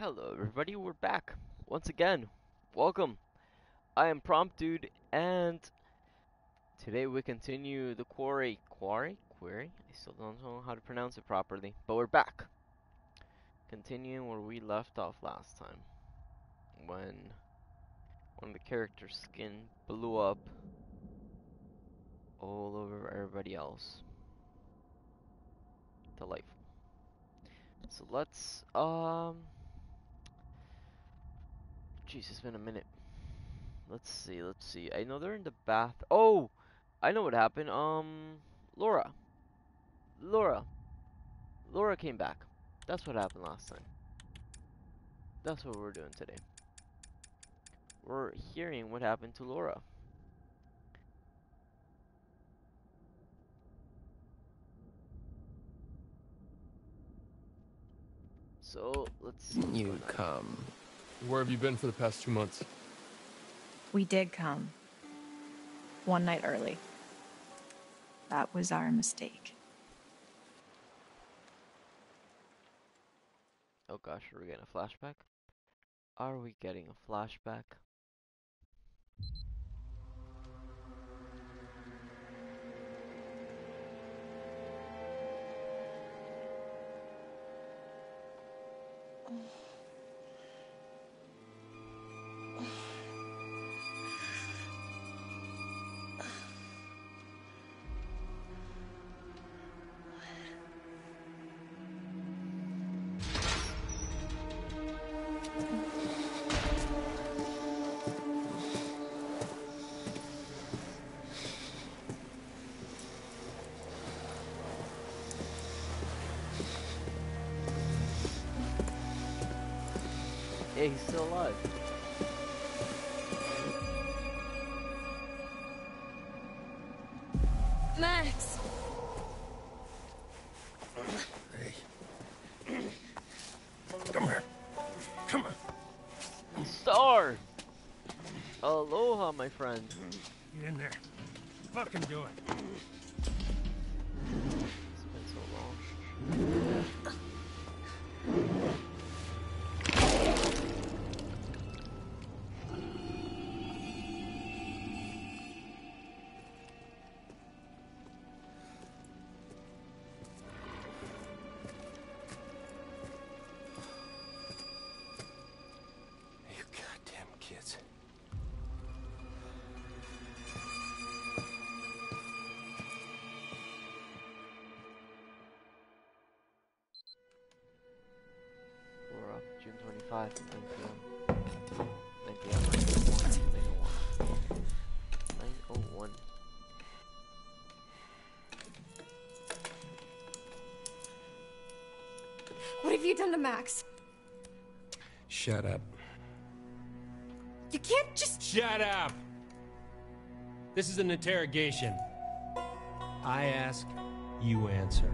Hello everybody, we're back once again. Welcome. I am Prompt Dude and today we continue the quarry quarry query. I still don't know how to pronounce it properly, but we're back. Continuing where we left off last time. When one of the characters' skin blew up all over everybody else. Delightful. So let's um Jeez, it's been a minute. Let's see, let's see. I know they're in the bath. Oh! I know what happened. Um, Laura. Laura. Laura came back. That's what happened last time. That's what we're doing today. We're hearing what happened to Laura. So, let's see. You come. Where have you been for the past two months? We did come. One night early. That was our mistake. Oh gosh, are we getting a flashback? Are we getting a flashback? Oh. Still alive. Max! Hey. Come here. Come on. Star! Aloha, my friend. Get in there. Fucking do it. 5, 9 p.m. 9 p.m. 901. 901. What have you done to Max? Shut up. You can't just- Shut up! This is an interrogation. I ask, you answer.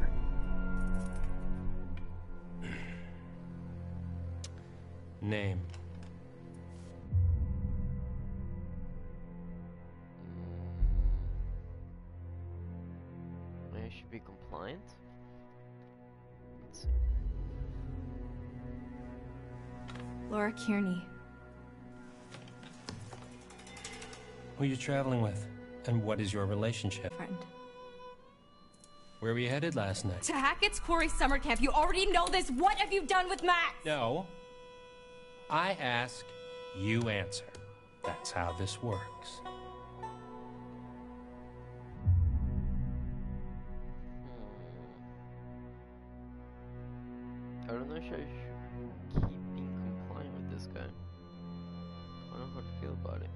Name. Mm. I should be compliant. Let's see. Laura Kearney. Who are you traveling with? And what is your relationship? Friend. Where were you headed last night? To Hackett's Quarry Summer Camp. You already know this. What have you done with Max? No. I ask, you answer. That's how this works. Hmm. I don't know if I should keep being compliant with this guy. I don't know how to feel about it.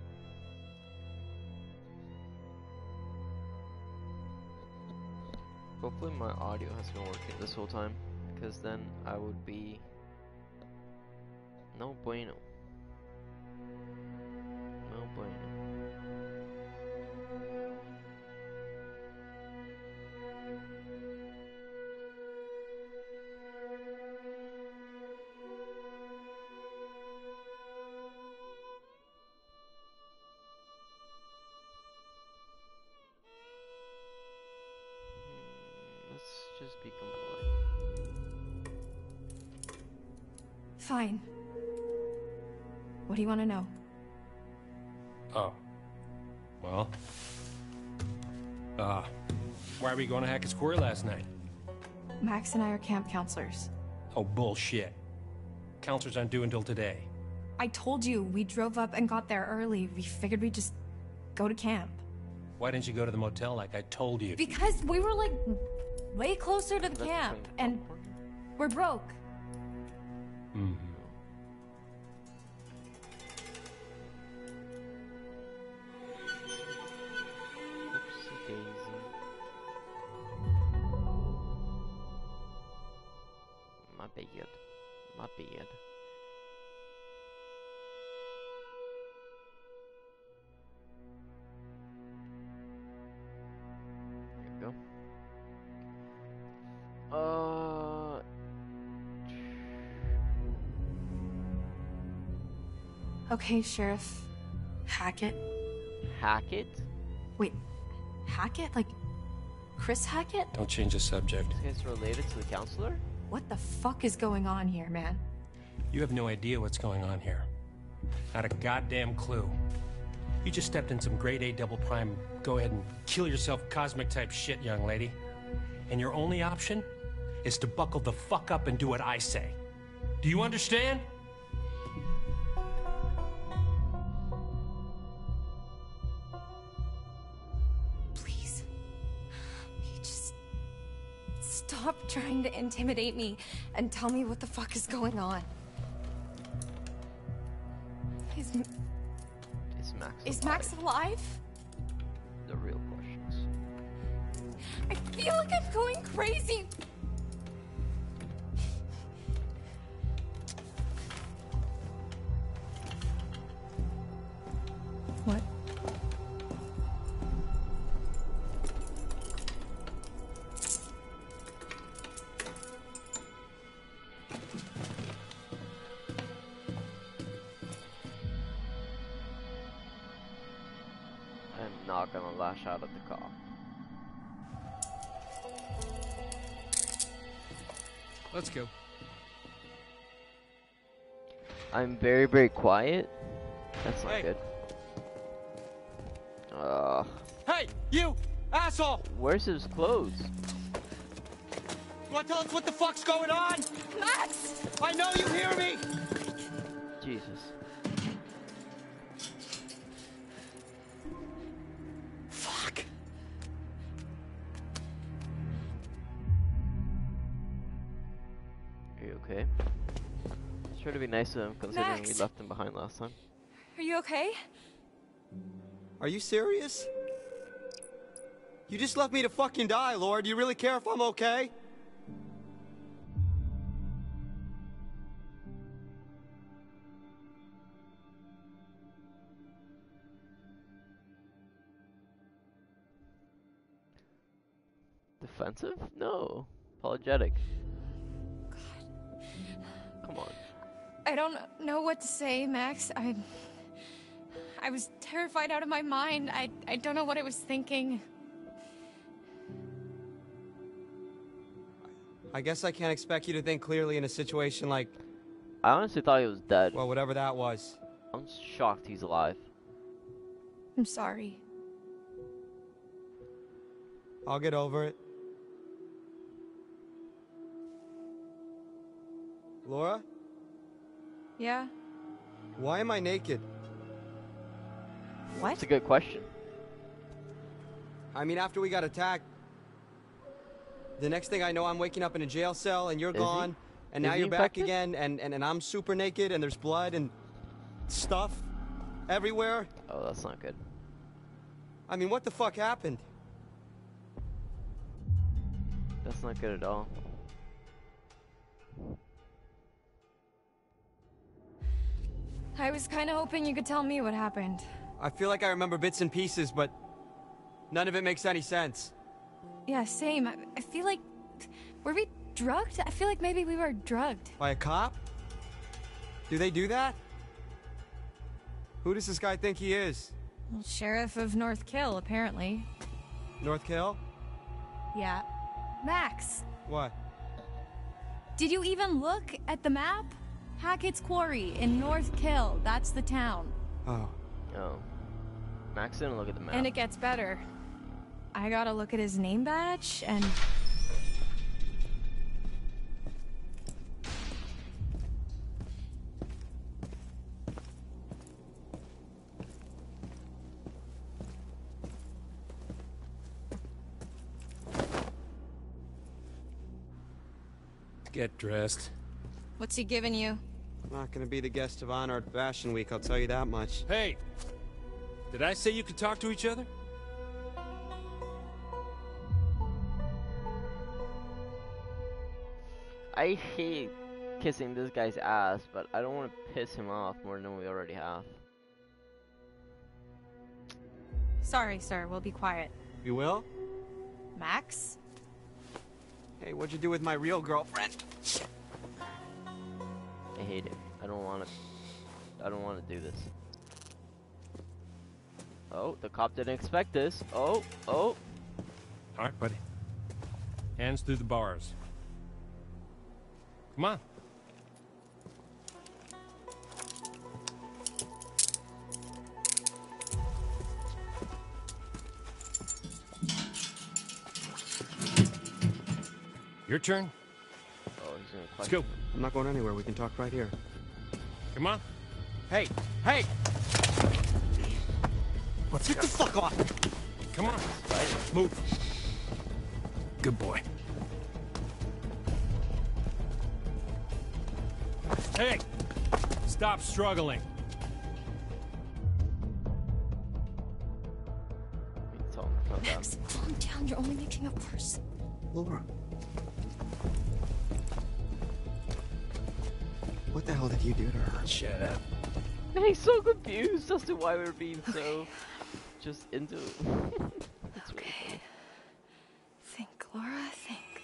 Hopefully my audio has been working this whole time, because then I would be no bueno. No bueno. Hmm, Let's just be compliant. Fine. What do you want to know? Oh. Well. Uh, why are we going to Hackett's Quarry last night? Max and I are camp counselors. Oh, bullshit. Counselors aren't due until today. I told you, we drove up and got there early. We figured we'd just go to camp. Why didn't you go to the motel like I told you? Because we were like way closer to the That's camp, and we're broke. hmm Okay, Sheriff Hackett. Hackett? Wait, Hackett? Like Chris Hackett? Don't change the subject. This guy's related to the counselor? What the fuck is going on here, man? You have no idea what's going on here. Not a goddamn clue. You just stepped in some grade A double prime, go ahead and kill yourself cosmic type shit, young lady. And your only option is to buckle the fuck up and do what I say. Do you understand? Intimidate me and tell me what the fuck is going on. Is, Is Max is alive? Max alive? The real questions. I feel like I'm going crazy. Not lash out at the cop. Let's go. I'm very, very quiet. That's not Hey. good. Uh, Hey, you asshole! where's his clothes? You want to tell us what the fuck's going on? Max! I know you hear me! Jesus. To be nice to him considering we left him behind last time. Are you okay? Are you serious? You just left me to fucking die, Laura. Do you really care if I'm okay? Defensive? No. Apologetic. Come on. I don't know what to say, Max. I. I was terrified out of my mind. I, I don't know what I was thinking. I guess I can't expect you to think clearly in a situation like, I honestly thought he was dead. well, whatever that was. I'm shocked he's alive. I'm sorry. I'll get over it. Laura, Yeah? why am I naked? What? That's a good question. I mean, after we got attacked, the next thing I know, I'm waking up in a jail cell and you're Is he? gone, and Is now you're back again, and, and, and I'm super naked, and there's blood and stuff everywhere. Oh, that's not good. I mean, what the fuck happened? That's not good at all. I was kind of hoping you could tell me what happened. I feel like I remember bits and pieces, but none of it makes any sense. Yeah, same. I, I feel like. Were we drugged? I feel like maybe we were drugged. By a cop? Do they do that? Who does this guy think he is? Well, Sheriff of North Kill, apparently. North Kill? Yeah. Max, What? Did you even look at the map? Hackett's Quarry in North Kill. That's the town. Oh. Oh. Max didn't look at the map. And it gets better. I gotta look at his name badge and. Get dressed. What's he giving you? I'm not gonna be the guest of honor at Fashion Week, I'll tell you that much. Hey! Did I say you could talk to each other? I hate kissing this guy's ass, but I don't want to piss him off more than we already have. Sorry, sir. We'll be quiet. You will? Max? Hey, what'd you do with my real girlfriend? I hate it. I don't want to. I don't want to do this. Oh, the cop didn't expect this. Oh, oh. All right, buddy. Hands through the bars. Come on. Your turn. Oh, he's gonna Let's go. I'm not going anywhere, we can talk right here. Come on. Hey! Hey! Let's Get the fuck off! Come on. Move. Good boy. Hey! Stop struggling. me. Tell him to calm down. Max, calm down. You're only making it worse. Laura. You do to her? Shut up. He's so confused as to why we're being so just into it. it's really. Think, Laura, think.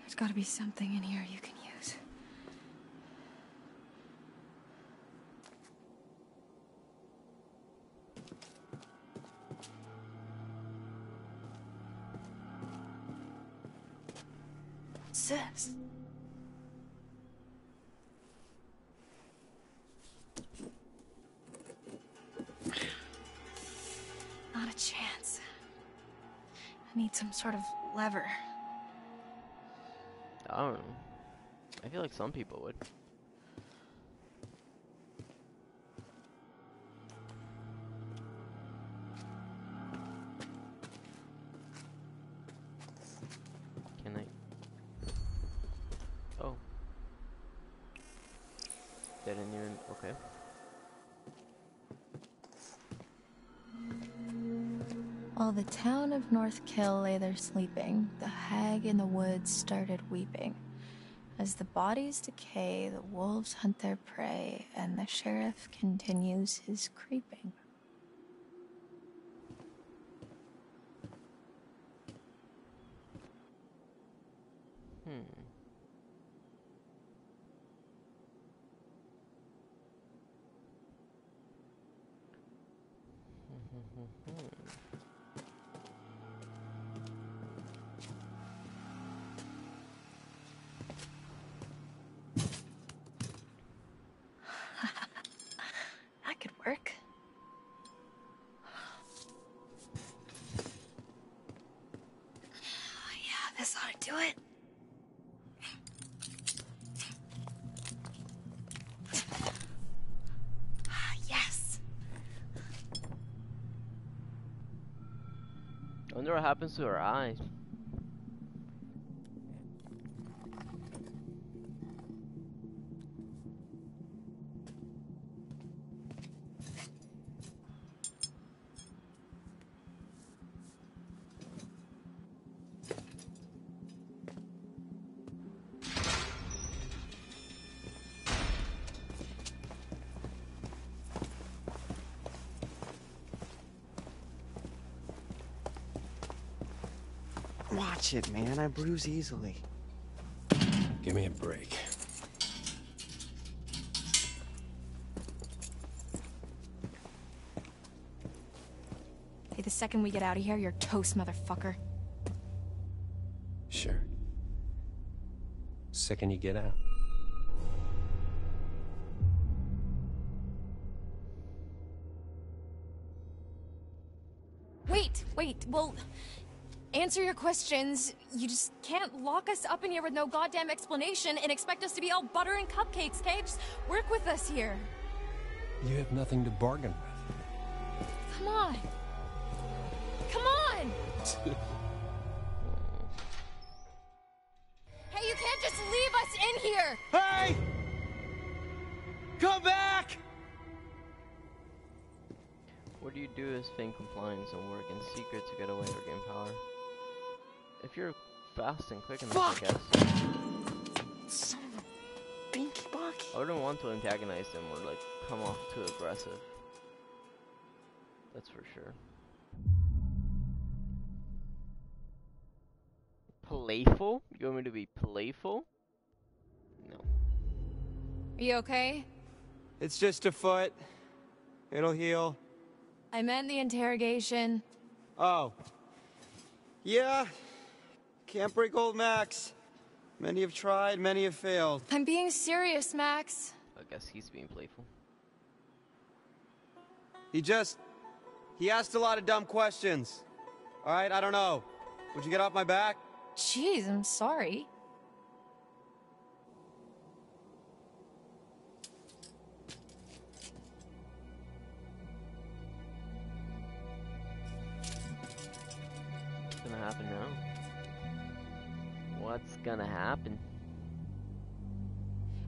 There's gotta be something in here you can use. What's need some sort of lever. I don't know. I feel like some people would. Kill lay there sleeping, the hag in the woods started weeping. As the bodies decay, the wolves hunt their prey, and the sheriff continues his creeping. Hmm. That could work. Oh, yeah, this ought to do it. Ah, yes. I wonder what happens to her eyes. Watch it, man. I bruise easily. Give me a break. Hey, the second we get out of here, you're toast, motherfucker. Sure. Second you get out. Wait, wait, well answer your questions. You just can't lock us up in here with no goddamn explanation and expect us to be all butter and cupcakes, okay? Just work with us here. You have nothing to bargain with. Come on. Come on! hey, you can't just leave us in here! Hey! Come back! What do you do is feign compliance and work in secret to get away or gain power? If you're fast and quick enough, I guess. Son of a binky bonky. I wouldn't want to antagonize them or like come off too aggressive. That's for sure. Playful? You want me to be playful? No. Are you okay? It's just a foot. It'll heal. I meant the interrogation. Oh. Yeah. Can't break old Max. Many have tried, many have failed. I'm being serious, Max. I guess he's being playful. He just. He asked a lot of dumb questions. Alright, I don't know. Would you get off my back? Jeez, I'm sorry. What's gonna happen now? What's gonna happen?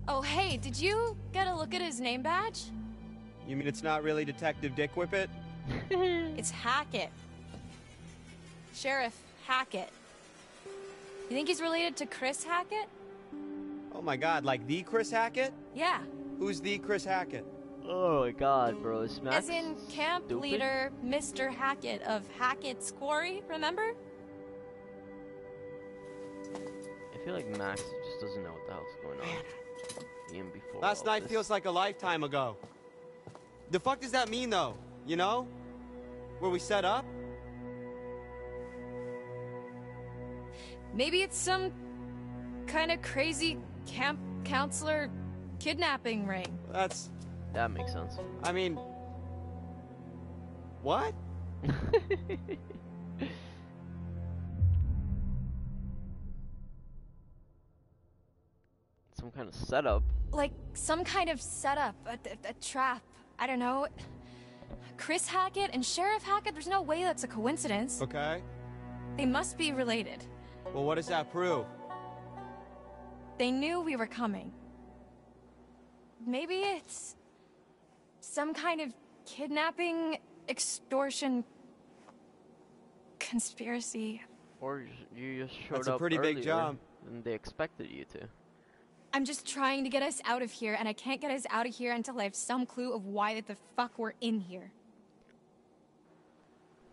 Oh, hey, did you get a look at his name badge? You mean it's not really Detective Dick Whippet? It's Hackett. Sheriff Hackett. You think he's related to Chris Hackett? Oh my god, like the Chris Hackett? Yeah. Who's the Chris Hackett? Oh my god, bro. Is Max As in camp stupid? leader Mr. Hackett of Hackett's Quarry, remember? I feel like Max just doesn't know what the hell's going on. Even before. Last night this. feels like a lifetime ago. The fuck does that mean though? You know? Where we set up? Maybe it's some kind of crazy camp counselor kidnapping ring. That's. That makes sense. I mean. What? kind of setup. Like some kind of setup, a, a- a trap. I don't know. Chris Hackett and Sheriff Hackett, there's no way that's a coincidence. Okay. They must be related. Well, what does that prove? They knew we were coming. Maybe it's some kind of kidnapping, extortion, conspiracy. Or you- you just showed That's a up pretty big earlier job. than they expected you to. I'm just trying to get us out of here, and I can't get us out of here until I have some clue of why the fuck we're in here.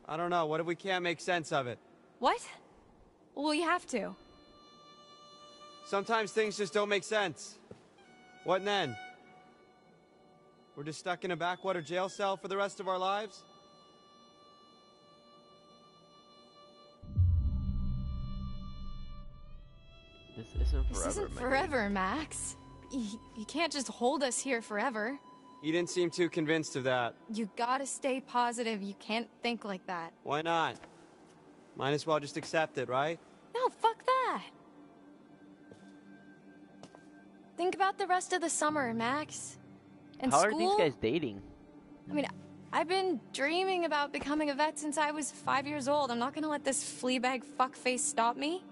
I don't know. What if we can't make sense of it? What? Well, we have to. Sometimes things just don't make sense. What then? We're just stuck in a backwater jail cell for the rest of our lives? This isn't forever. This isn't my forever, Max. You, you can't just hold us here forever. You didn't seem too convinced of that. You gotta stay positive. You can't think like that. Why not? Might as well just accept it, right? No, fuck that. Think about the rest of the summer, Max. And How school. are these guys dating? I mean, I've been dreaming about becoming a vet since I was five years old. I'm not gonna let this fleabag fuckface stop me.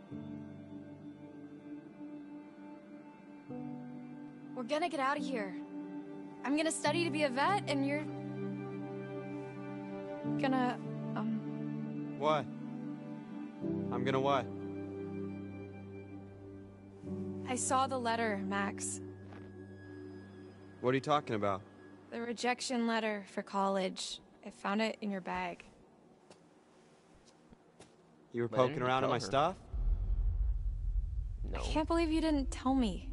We're gonna get out of here. I'm gonna study to be a vet, and you're gonna, um, What? I'm gonna what? I saw the letter, Max. What are you talking about? The rejection letter for college. I found it in your bag. You were poking around in my her? stuff? No. I can't believe you didn't tell me.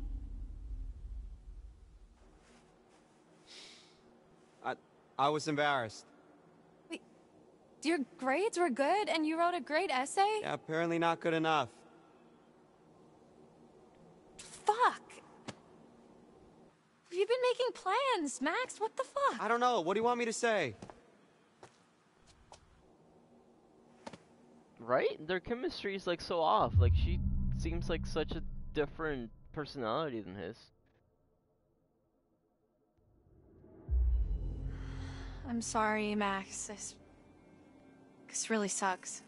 I I was embarrassed. Wait, your grades were good, and you wrote a great essay? Yeah, apparently not good enough. Fuck! You've been making plans, Max. What the fuck? I don't know. What do you want me to say? right? Their chemistry is like so off. Like she seems like such a different personality than his. I'm sorry, Max. This. This really sucks.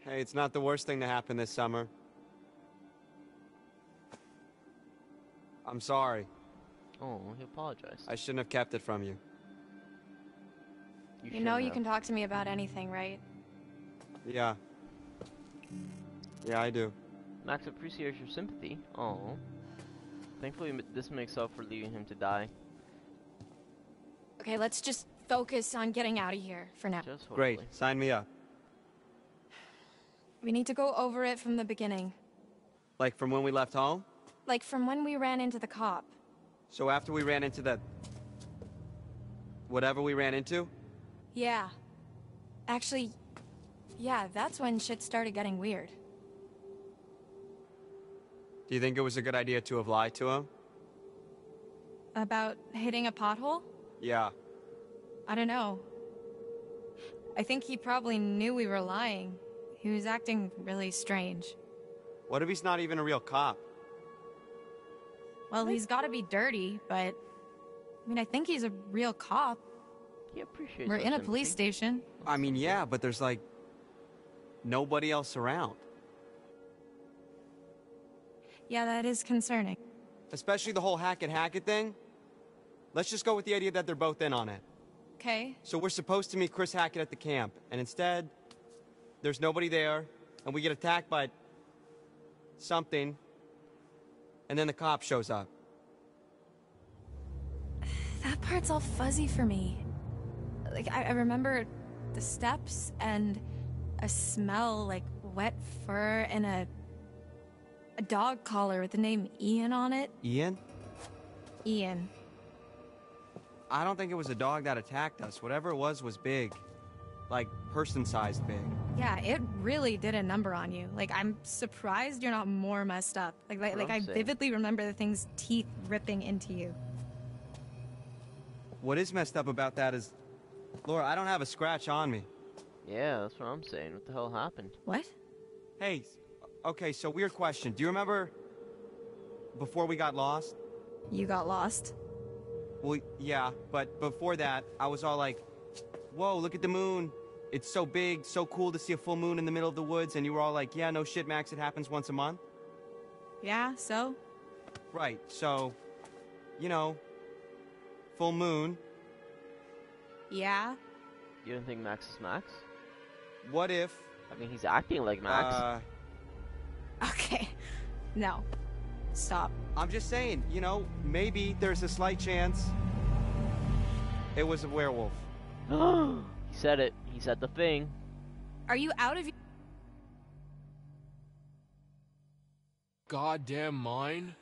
Hey, it's not the worst thing to happen this summer. I'm sorry. Oh, he apologized. I shouldn't have kept it from you. You, know shouldn't you can talk to me about anything, right? Yeah. Yeah, I do. Max appreciates your sympathy. Oh. Thankfully, this makes up for leaving him to die. Okay, let's just focus on getting out of here for now. Just Great. Sign me up. We need to go over it from the beginning. Like from when we left home? Like from when we ran into the cop. So after we ran into the. Whatever we ran into? Yeah. Actually, yeah, that's when shit started getting weird. Do you think it was a good idea to have lied to him? About hitting a pothole? Yeah. I don't know. I think he probably knew we were lying. He was acting really strange. What if he's not even a real cop? Well, he's gotta be dirty, but. I mean, I think he's a real cop. He appreciates We're in a police sympathy. station. I mean, yeah, but there's like. nobody else around. Yeah, that is concerning. Especially the whole Hackett Hackett thing. Let's just go with the idea that they're both in on it. Okay. So we're supposed to meet Chris Hackett at the camp, and instead, there's nobody there, and we get attacked by something, and then the cop shows up. That part's all fuzzy for me. Like, I, I remember the steps and a smell like wet fur and a. a dog collar with the name Ian on it. Ian? Ian. I don't think it was a dog that attacked us. Whatever it was was big. Like, person sized big. Yeah, it really did a number on you. Like, I'm surprised you're not more messed up. Like, like, like I vividly remember the thing's teeth ripping into you. What is messed up about that is. Laura, I don't have a scratch on me. Yeah, that's what I'm saying. What the hell happened? What? Hey, okay, so weird question. Do you remember before we got lost? You got lost? Well, yeah, but before that, I was all like, whoa, look at the moon. It's so big, so cool to see a full moon in the middle of the woods. And you were all like, yeah, no shit, Max, it happens once a month. Yeah, so? Right, so, you know, full moon. Yeah. You don't think Max is Max? What if. I mean, he's acting like Max. Uh, Okay. No. Stop. I'm just saying, you know, maybe there's a slight chance it was a werewolf. he said it. He said the thing. Are you out of Goddamn mine?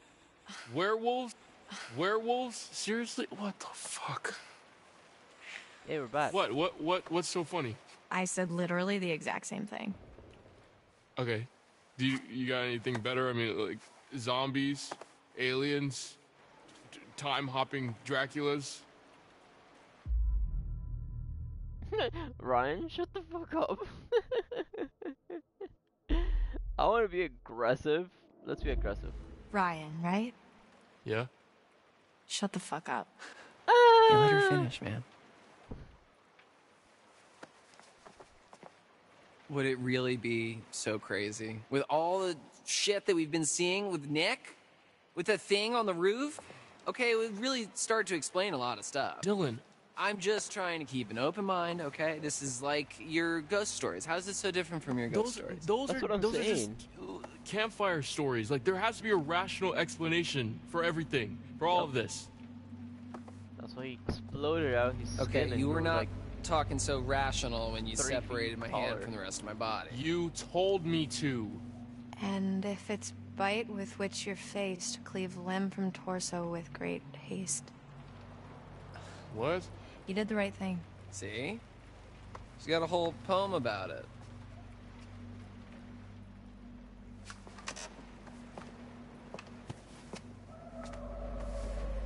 Werewolves? Werewolves? Seriously? What the fuck? Hey, we're back. What? What? What? What's so funny? I said literally the exact same thing. Okay. Do you, you got anything better? I mean, like zombies, aliens, time hopping Draculas. Ryan, shut the fuck up. I want to be aggressive. Let's be aggressive. Ryan, right? Yeah. Shut the fuck up. Yeah, let her finish, man. Would it really be so crazy? With all the shit that we've been seeing with Nick? With the thing on the roof? Okay, it would really start to explain a lot of stuff. Dylan, I'm just trying to keep an open mind, okay? This is like your ghost stories. How is this so different from your ghost those, stories? those That's are what I'm those are just campfire stories. Like there has to be a rational explanation for everything, for all of this. That's why he exploded out his. Okay, and you were not like talking so rational when you separated my hand from the rest of my body. You told me to. And if it's bite with which you're faced, cleave limb from torso with great haste. What? You did the right thing. See? She's got a whole poem about it.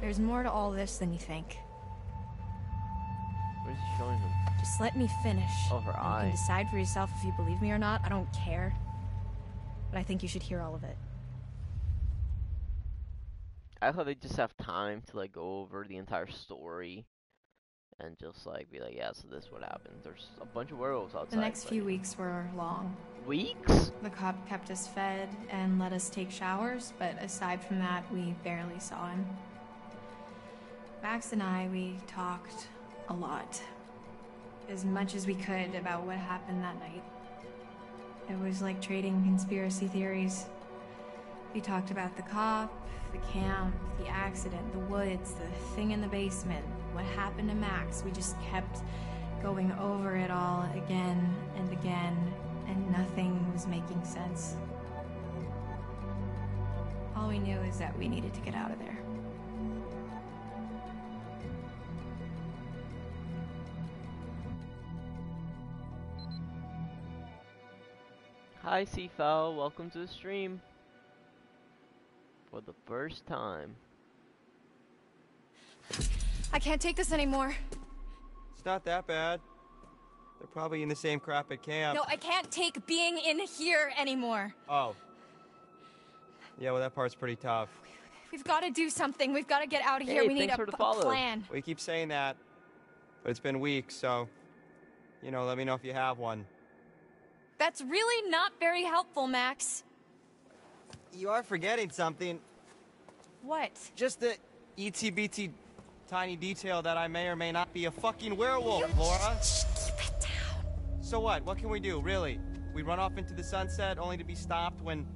There's more to all this than you think. What is he showing him? Just let me finish. Oh, her and You can decide for yourself if you believe me or not. I don't care. But I think you should hear all of it. I thought they just have time to like go over the entire story and just like be like, yeah, so this what happened. There's a bunch of werewolves outside. The next few weeks were long. weeks? The cop kept us fed and let us take showers, but aside from that, we barely saw him. Max and I, we talked a lot. As much as we could about what happened that night. It was like trading conspiracy theories. We talked about the cop, the camp, the accident, the woods, the thing in the basement, what happened to Max. We just kept going over it all again and again, and nothing was making sense. All we knew is that we needed to get out of there. Hi, Seafowl. Welcome to the stream. For the first time. I can't take this anymore. It's not that bad. They're probably in the same crap at camp. No, I can't take being in here anymore. Oh. Yeah, well, that part's pretty tough. We've got to do something. We've got to get out of here. Hey, we need a, for the a plan. We keep saying that, but it's been weeks, so, you know, let me know if you have one. That's really not very helpful, Max. You are forgetting something. What? Just the ETBT tiny detail that I may or may not be a fucking werewolf, Laura. Keep it down. So what? What can we do, really? We run off into the sunset only to be stopped when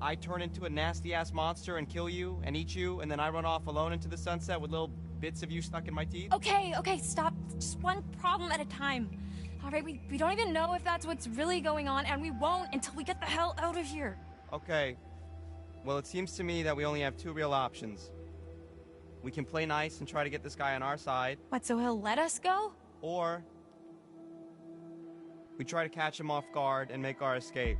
I turn into a nasty ass monster and kill you and eat you, and then I run off alone into the sunset with little bits of you stuck in my teeth? Okay, okay, stop. Just one problem at a time. All right, we, we don't even know if that's what's really going on, and we won't until we get the hell out of here. Okay. Well, it seems to me that we only have two real options. We can play nice and try to get this guy on our side, What, so he'll let us go? or we try to catch him off guard and make our escape.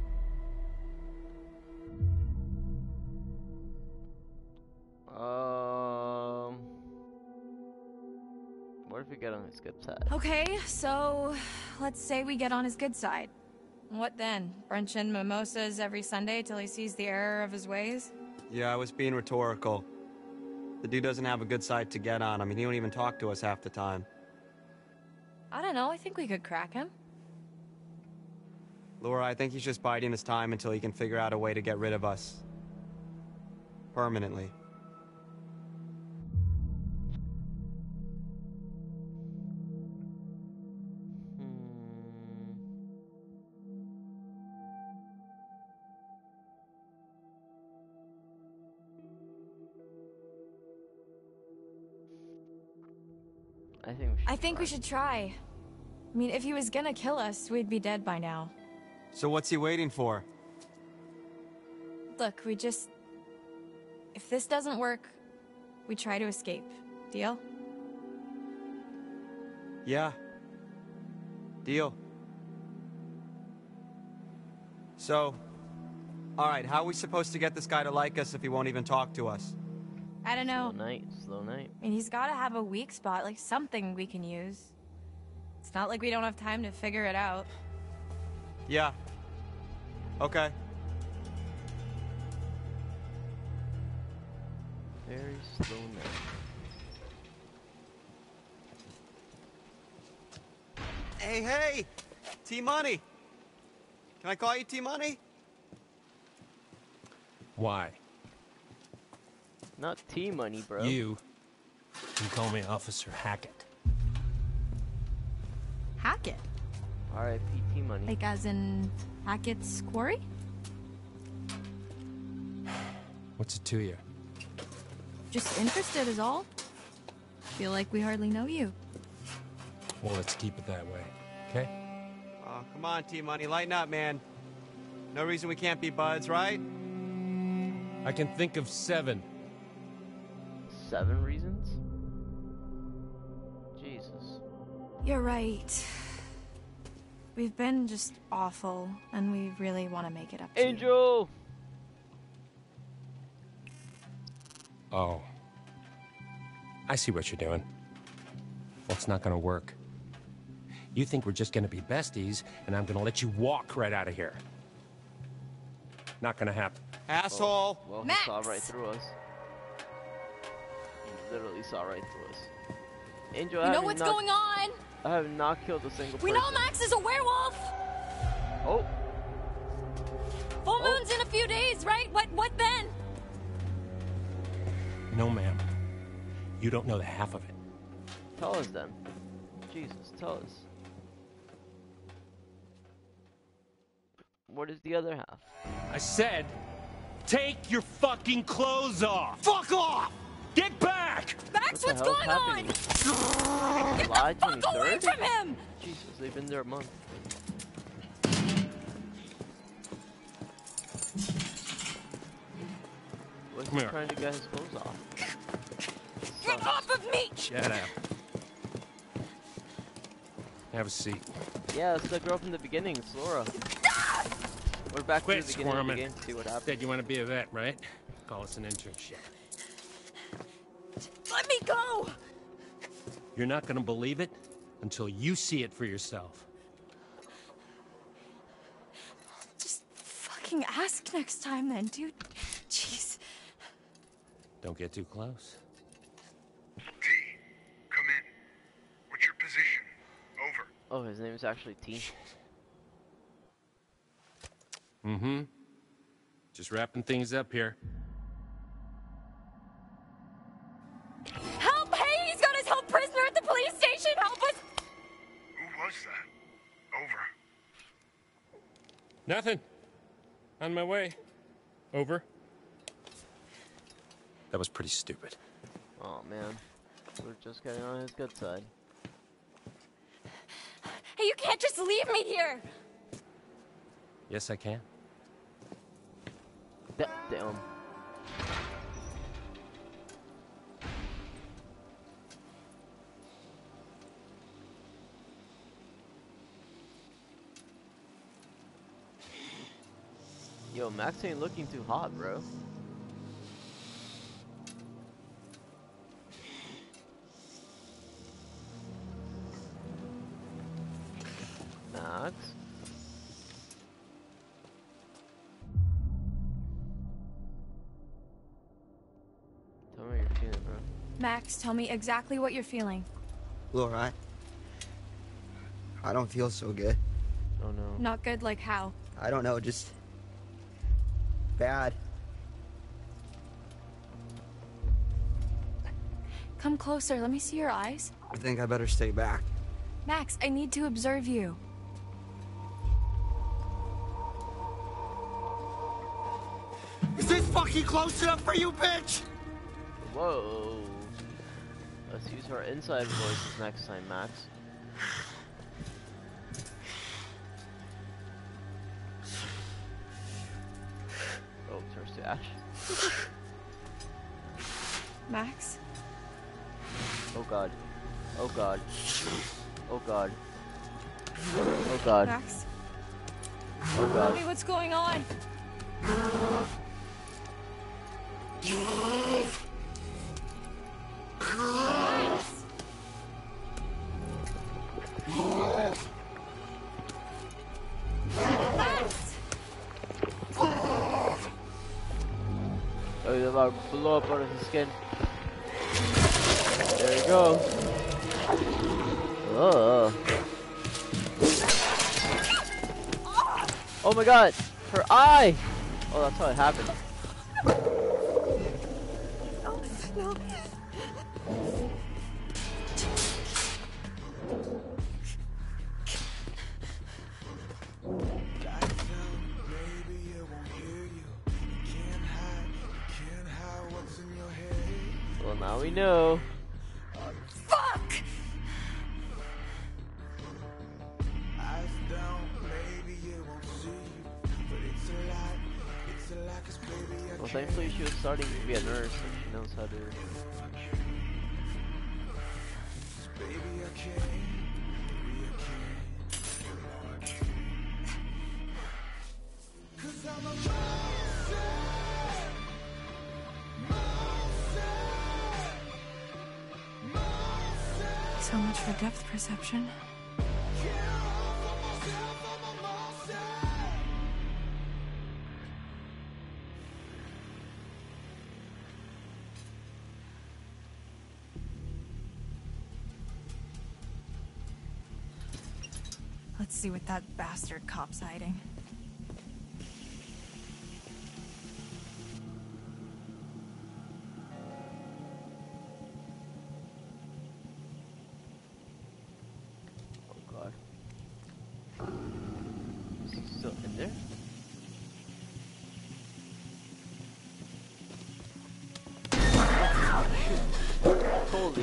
Um. What if we get on his good side? Okay, so let's say we get on his good side. What then? Brunch and mimosas every Sunday till he sees the error of his ways? Yeah, I was being rhetorical. The dude doesn't have a good side to get on. I mean, he don't even talk to us half the time. I don't know, I think we could crack him. Laura, I think he's just biding his time until he can figure out a way to get rid of us. Permanently. Think we should. I think we should try. I mean, if he was gonna kill us, we'd be dead by now. So what's he waiting for? Look, we just. If this doesn't work, we try to escape. Deal? Yeah. Deal. So, alright, how are we supposed to get this guy to like us if he won't even talk to us? I don't know. Slow know. night, slow night. I mean, he's gotta have a weak spot, like something we can use. It's not like we don't have time to figure it out. Yeah. Okay. Very slow night. Hey, hey! T Money! Can I call you T Money? Why? Not T money, bro. You can call me Officer Hackett. Hackett? R.I.P. T money. Like, as in Hackett's quarry? What's it to you? Just interested, is all. Feel like we hardly know you. Well, let's keep it that way, okay? Oh, come on, T Money, lighten up, man. No reason we can't be buds, right? I can think of seven. Seven reasons? Jesus. You're right. We've been just awful, and we really want to make it up to you. Angel! Oh. I see what you're doing. Well, it's not gonna work. You think we're just gonna be besties, and I'm gonna let you walk right out of here. Not gonna happen. Asshole! Well, he Max! saw right through us. He literally saw right through us. Angel, I You know what's not, going on? I have not killed a single We person. know Max is a werewolf. Oh, Full Oh. moon's in a few days, right? What? What then? No, ma'am. You don't know the half of it. tell us then. Jesus, tell us. What is the other half? I said, take your fucking clothes off! Fuck off! Get back! Max, What the what's hell's going on? Get July the fuck away 23rd? from him! Jesus, they've been there a month. What's Come he here. trying to get his clothes off? Get off of me! Shut up. Have a seat. Yeah, it's the girl from the beginning, it's Laura. Ah! We're back Quit to the beginning of squirming. the game to see what happened. Said you want to be a vet, right? Call us an internship. Let me go! You're not gonna believe it until you see it for yourself. Just fucking ask next time then, dude. Jeez. Don't get too close. T, come in. What's your position? Over. Oh, his name is actually T. Mm-hmm. Just wrapping things up here. Nothing. On my way. Over. That was pretty stupid. Oh man, we're just getting on his good side. Hey, you can't just leave me here! Yes, I can. Da- Damn. Yo, Max ain't looking too hot, bro. Max? Tell me how you're feeling, bro. Max, tell me exactly what you're feeling. Laura, I, I don't feel so good. Oh no. Not good like how? I don't know, just bad. Come closer, let me see your eyes. I think I better stay back. Max, I need to observe you. Is this fucking close enough for you, bitch? Whoa. Let's use our inside voices next time, Max. God. Max? Oh me what's going on. Max! Oh, he's about to blow up of his skin. There you go. My god! Her eye! Oh, that's how it happened. No, no. Well, now we know. Starting to be a nurse she knows how to... So much for depth perception. Busy with that bastard cop's hiding.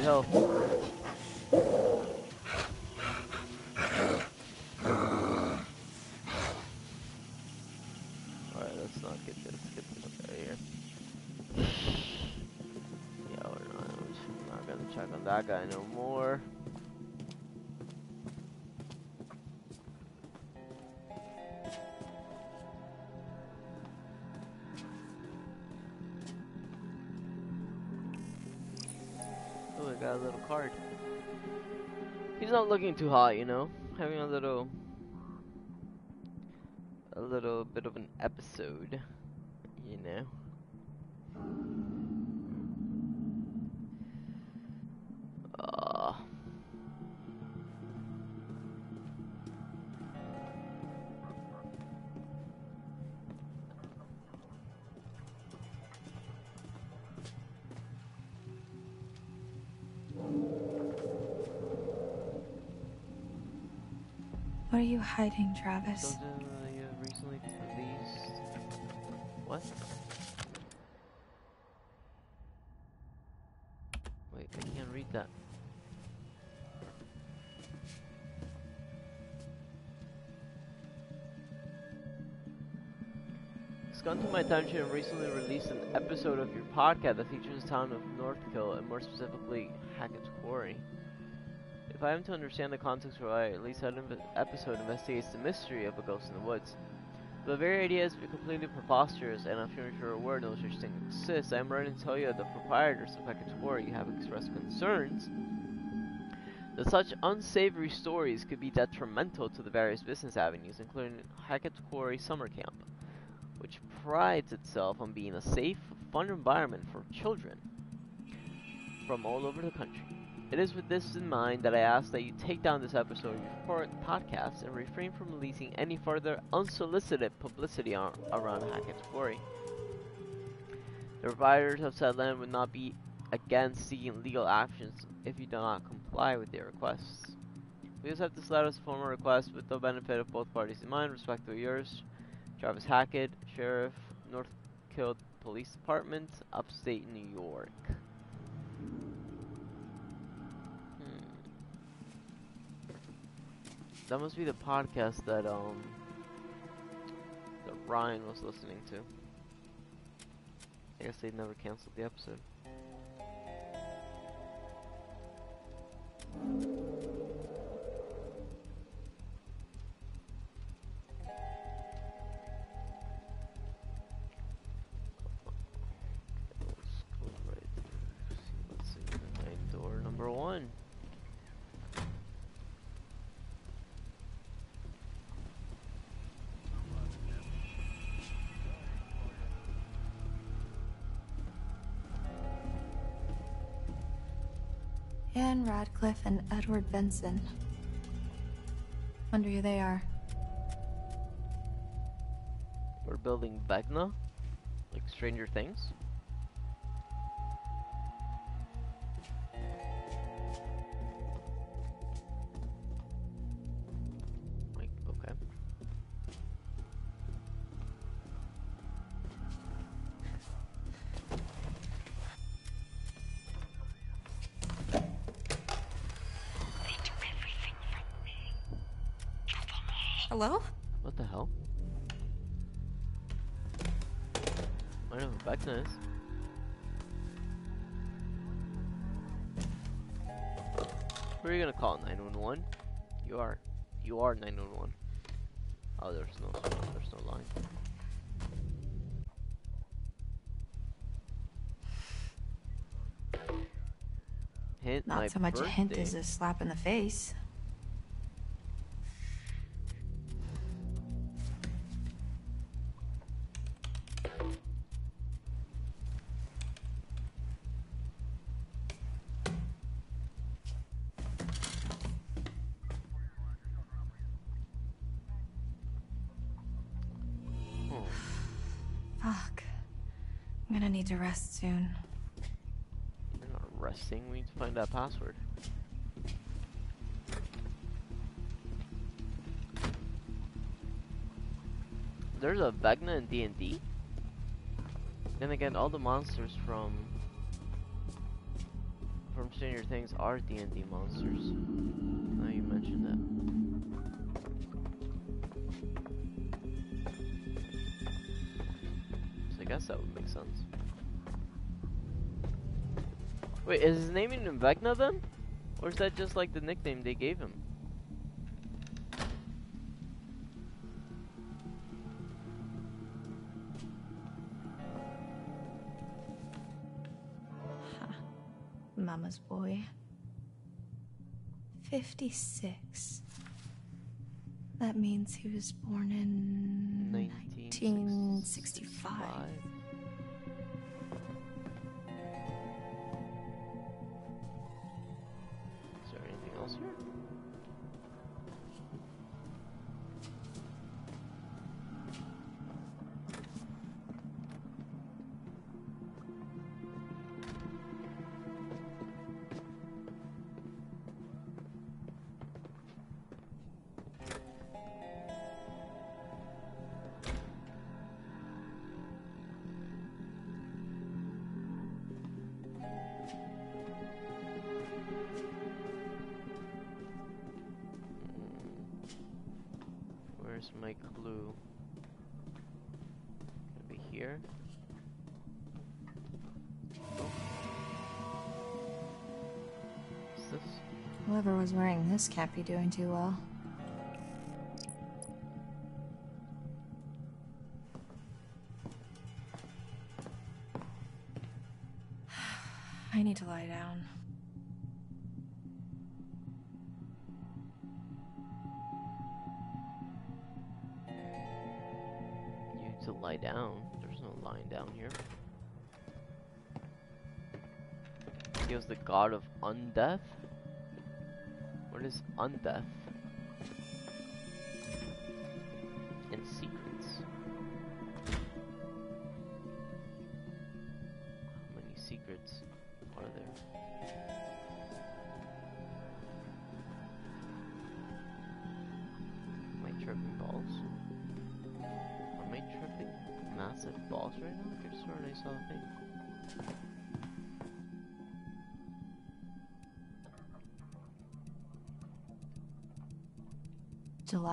Oh that guy no more. Oh, I got a little card. He's not looking too hot, you know. Having a little, a little bit of an episode, What are you hiding, Travis? Uh, released. What? Wait, I can't read that. Come to my attention recently released an episode of your podcast that features the town of Northkill and more specifically Hackett's Quarry. If I am to understand the context right, at least that inv- episode investigates the mystery of a ghost in the woods. The very idea is completely preposterous, and I'm sure if you're aware no such thing exists, I am ready to tell you that the proprietors of Quarry have expressed concerns that such unsavory stories could be detrimental to the various business avenues, including Quarry Summer Camp, which prides itself on being a safe, fun environment for children from all over the country. It is with this in mind that I ask that you take down this episode of your podcast and refrain from releasing any further unsolicited publicity ar- around Hackett's Quarry. The providers of said land would not be against seeking legal actions if you do not comply with their requests. We accept this letter as a formal request with the benefit of both parties in mind. Respectfully yours, Travis Hackett, Sheriff, North Kill Police Department, Upstate New York. That must be the podcast that um that Ryan was listening to. I guess they never canceled the episode. Anne Radcliffe and Edward Benson. Wonder who they are. We're building Vecna, like Stranger Things. Hello? What the hell? I know who Vecna is. Who are you gonna call? 911? You are. You are 911. Oh, there's no, there's no line. Hint my Not so much a hint as a slap in the face. To rest soon. We're not resting. We need to find that password. There's a Vecna in D&D? Then again, all the monsters from from Stranger Things are D&D monsters. Now you mentioned that. So I guess that would make sense. Wait, is his name even Vecna then? Or is that just like the nickname they gave him? Mama's boy. 56. That means he was born in 1965. 1965. Whoever was wearing this can't be doing too well. I need to lie down. You need to lie down. There's no lying down here. He was the god of undeath? Undeath?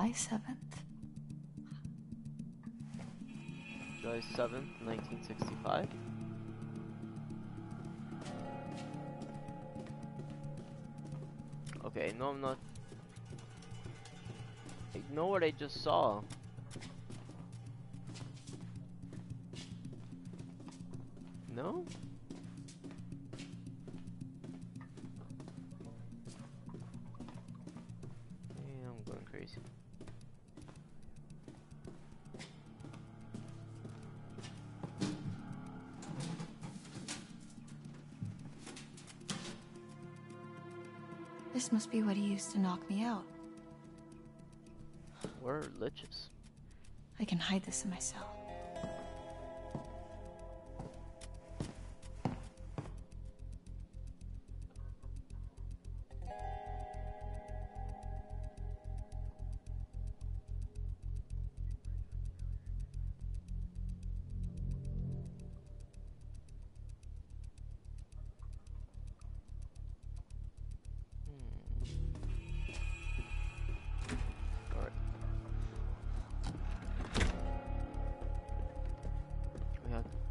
July 7th. July 7th, 1965. Okay, no I'm not. Ignore what I just saw. Must be what he used to knock me out. We're liches? I can hide this in my cell.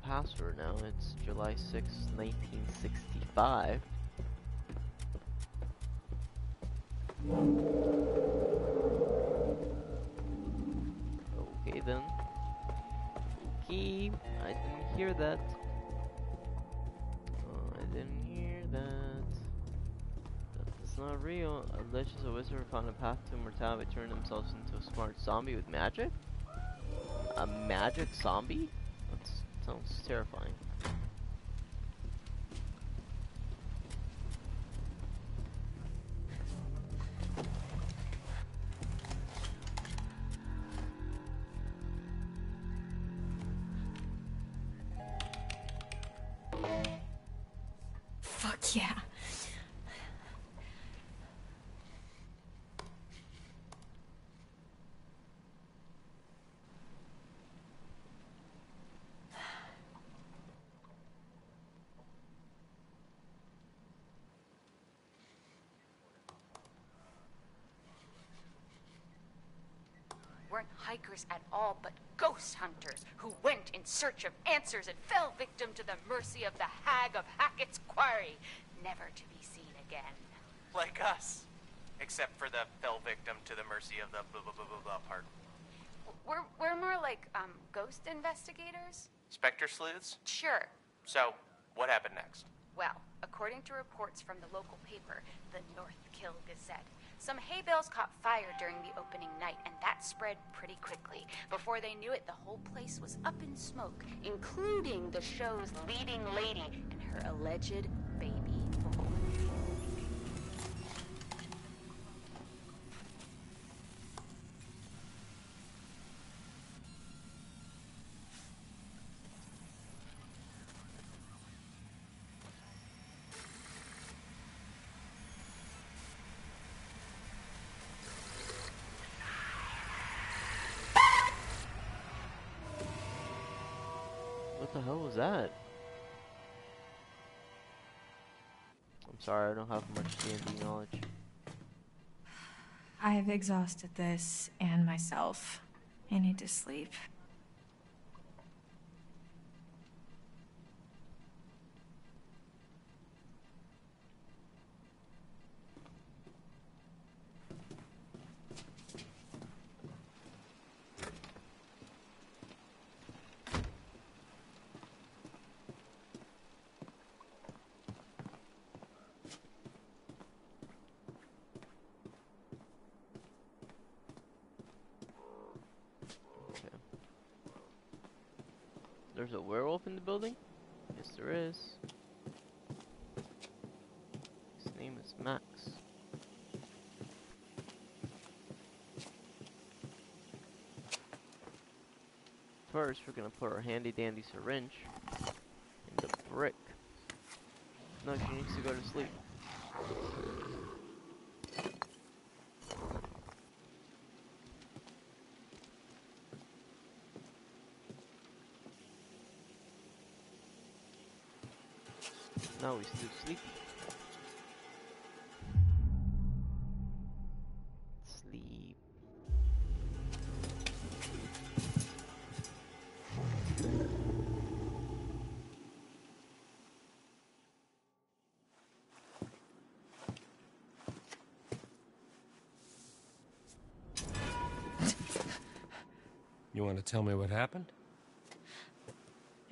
Password now. It's July 6, 1965. Okay then. Okay, I didn't hear that. Oh, I didn't hear that. That's not real. Is a wizard found a path to immortality turning themselves into a smart zombie with magic? A magic zombie? Sounds terrifying. Hikers at all, but ghost hunters who went in search of answers and fell victim to the mercy of the Hag of Hackett's Quarry, never to be seen again. Like us. Except for the fell victim to the mercy of the blah blah blah blah blah part. We're, we're more like, um, ghost investigators? Spectre sleuths? Sure. So, what happened next? Well, according to reports from the local paper, the North Kill Gazette, some hay bales caught fire during the opening night, and that spread pretty quickly. Before they knew it, the whole place was up in smoke, including the show's leading lady and her alleged baby boy. What the hell was that? I'm sorry, I don't have much D&D knowledge. I've exhausted this and myself. I need to sleep. Okay. There's a werewolf in the building? Yes, there is. His name is Max. First, we're gonna put our handy dandy syringe in the brick. No, she needs to go to sleep. Now he's still sleepy. To tell me what happened?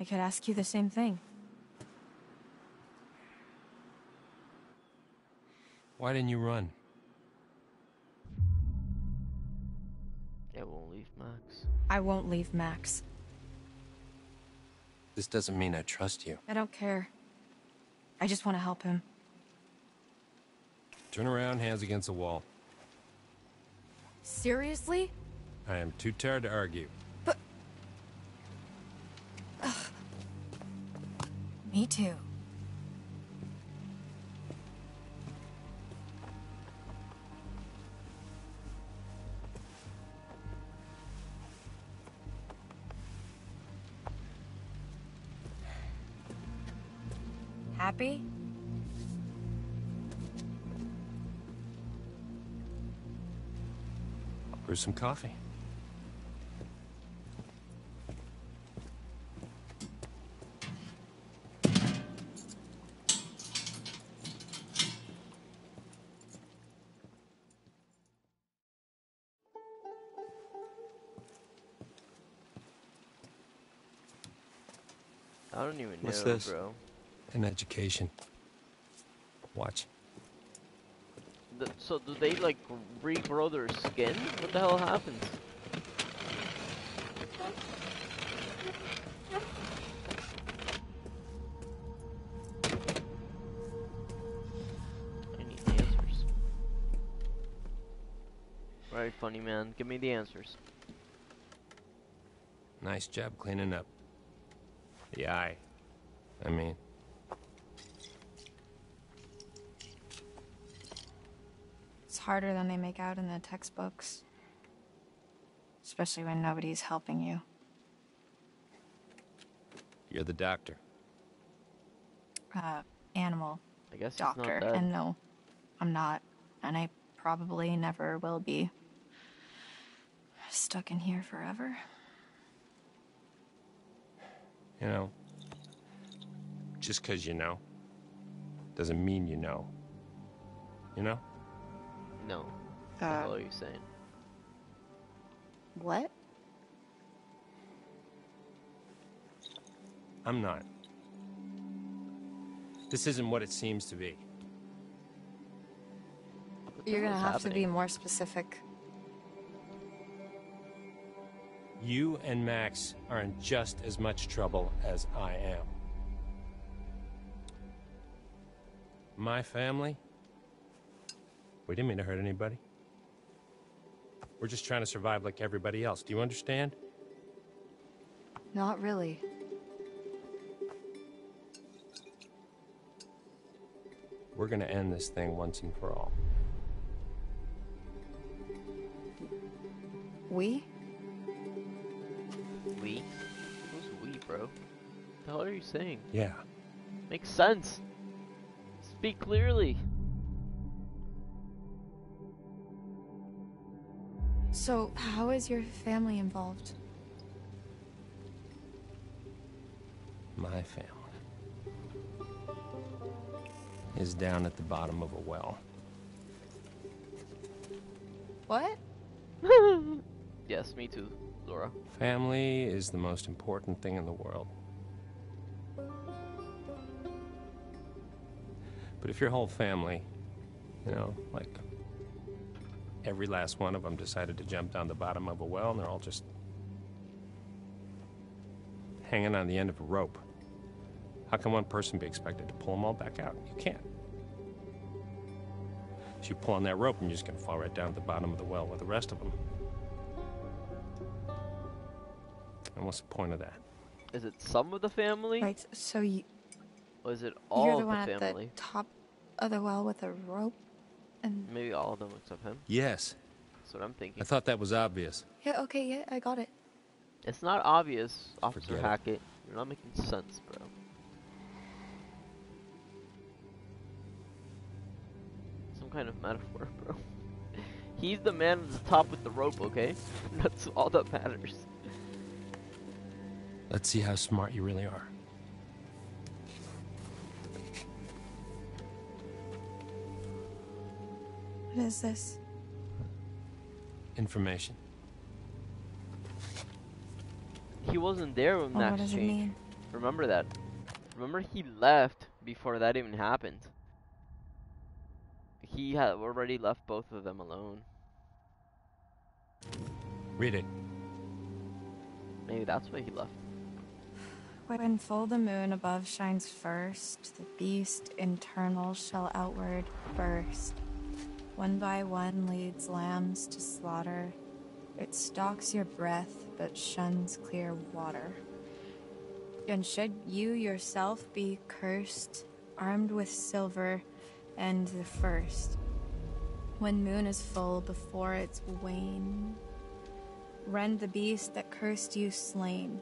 I could ask you the same thing. Why didn't you run? I won't leave Max. I won't leave Max. This doesn't mean I trust you. I don't care. I just want to help him. Turn around, hands against the wall. Seriously? I am too tired to argue. Me too. Happy? Brew some coffee. Don't even What's know, this? bro. An education. Watch. Th so do they like regrow their skin? What the hell happens? I need answers. Right, funny man. Give me the answers. Nice job cleaning up. Yeah. I mean. It's harder than they make out in the textbooks. Especially when nobody's helping you. You're the doctor. Uh, animal. I guess doctor. And no, I'm not. And I probably never will be. Stuck in here forever. You know, just 'cause you know doesn't mean you know. You know? No. What the Uh, hell are you saying? What? I'm not. This isn't what it seems to be. You're gonna is have to be more specific. You and Max are in just as much trouble as I am. My family? We didn't mean to hurt anybody. We're just trying to survive like everybody else. Do you understand? Not really. We're gonna end this thing once and for all. We? We? Who's we, bro? What the hell are you saying? Yeah. Makes sense. Speak clearly. So, how is your family involved? My family is down at the bottom of a well. What? yes, me too, Laura. Family is the most important thing in the world. But if your whole family, you know, like every last one of them decided to jump down the bottom of a well and they're all just hanging on the end of a rope, how can one person be expected to pull them all back out? You can't. So you pull on that rope and you're just going to fall right down at the bottom of the well with the rest of them. And what's the point of that? Is it some of the family? Right, so you, Or is it all you're the of one the at the top of the well with a rope? And. Maybe all of them except him. Yes. That's what I'm thinking. I thought that was obvious. Yeah, okay, yeah, I got it. It's not obvious, Officer Forget it. Hackett. You're not making sense, bro. Some kind of metaphor, bro. He's the man at the top with the rope, okay? That's all that matters. Let's see how smart you really are. What is this? Information. He wasn't there when Oh, that what does it changed. mean? Remember that. Remember he left before that even happened. He had already left both of them alone. Read it. Maybe that's why he left. When full the moon above shines first, the beast internal shall outward burst. One by one leads lambs to slaughter. It stalks your breath, but shuns clear water. And should you yourself be cursed, armed with silver and the first, when moon is full before its wane, rend the beast that cursed you slain.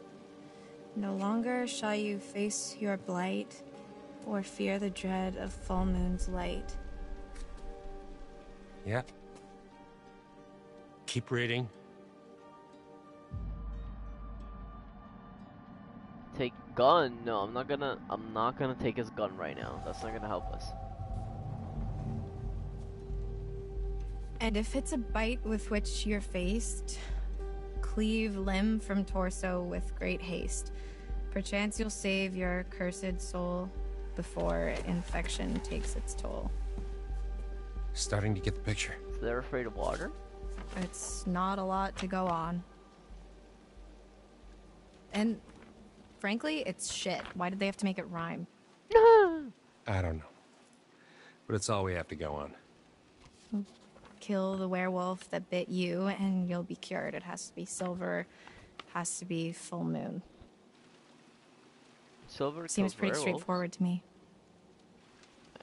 No longer shall you face your blight or fear the dread of full moon's light. Yeah. Keep reading. Take gun? No, I'm not gonna. I'm not gonna take his gun right now. That's not gonna help us. And if it's a bite with which you're faced, cleave limb from torso with great haste. Perchance you'll save your cursed soul before infection takes its toll. Starting to get the picture. So they're afraid of water? It's not a lot to go on. And frankly, it's shit. Why did they have to make it rhyme? I don't know. But it's all we have to go on. Kill the werewolf that bit you, and you'll be cured. It has to be silver, has to be full moon. Silver Seems kills pretty werewolves. straightforward to me.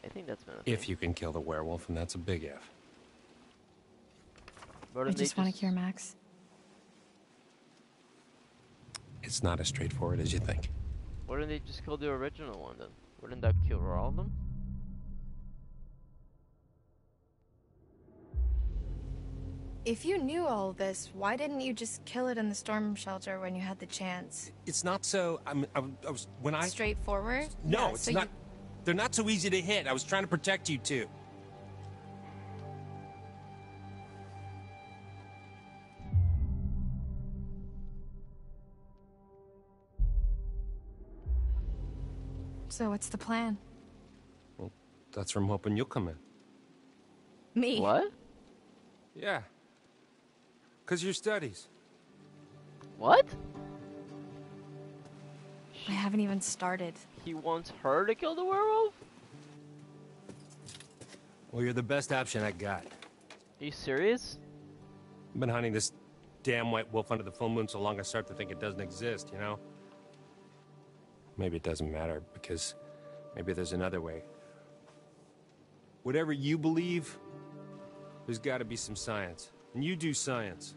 I think that's been a If you can kill the werewolf, and that's a big if. Why I didn't just want to cure Max. It's not as straightforward as you think. Why didn't they just kill the original one then? Wouldn't that kill all of them? If you knew all this, why didn't you just kill it in the storm shelter when you had the chance? It's not so. I'm. I, I was when I. Straightforward? No, Yeah, it's so not. You... They're not so easy to hit. I was trying to protect you too. So what's the plan? Well, that's from hoping you'll come in. Me? What? Yeah. Cause your studies. What? I haven't even started. He wants her to kill the werewolf? Well, you're the best option I got. Are you serious? I've been hunting this damn white wolf under the full moon so long I start to think it doesn't exist, you know? Maybe it doesn't matter, because maybe there's another way. Whatever you believe, there's gotta be some science. And you do science.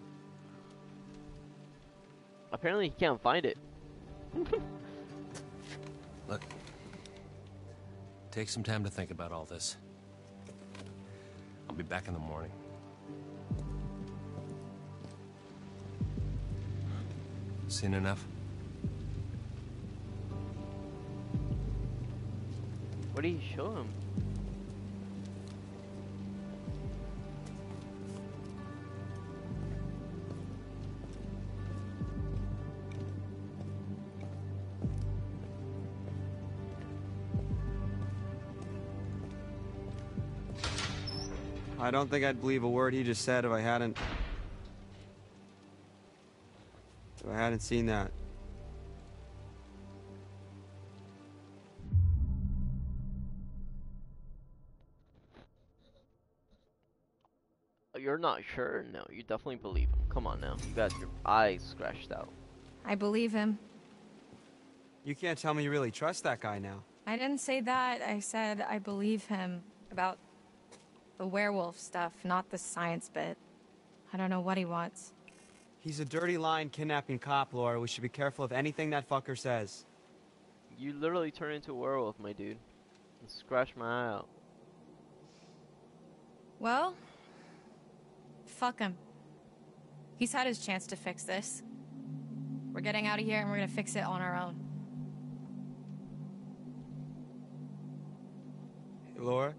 Apparently he can't find it. Look, take some time to think about all this. I'll be back in the morning. Seen enough? What do you show him? I don't think I'd believe a word he just said if I hadn't. If I hadn't seen that. Oh, You're not sure? No, you definitely believe him. Come on now. You got your eyes scratched out. I believe him. You can't tell me you really trust that guy now. I didn't say that. I said I believe him about the werewolf stuff, not the science bit. I don't know what he wants. He's a dirty line kidnapping cop, Laura. We should be careful of anything that fucker says. You literally turn into a werewolf, my dude. And scratch my eye out. Well, fuck him. He's had his chance to fix this. We're getting out of here and we're gonna fix it on our own. Hey, Laura,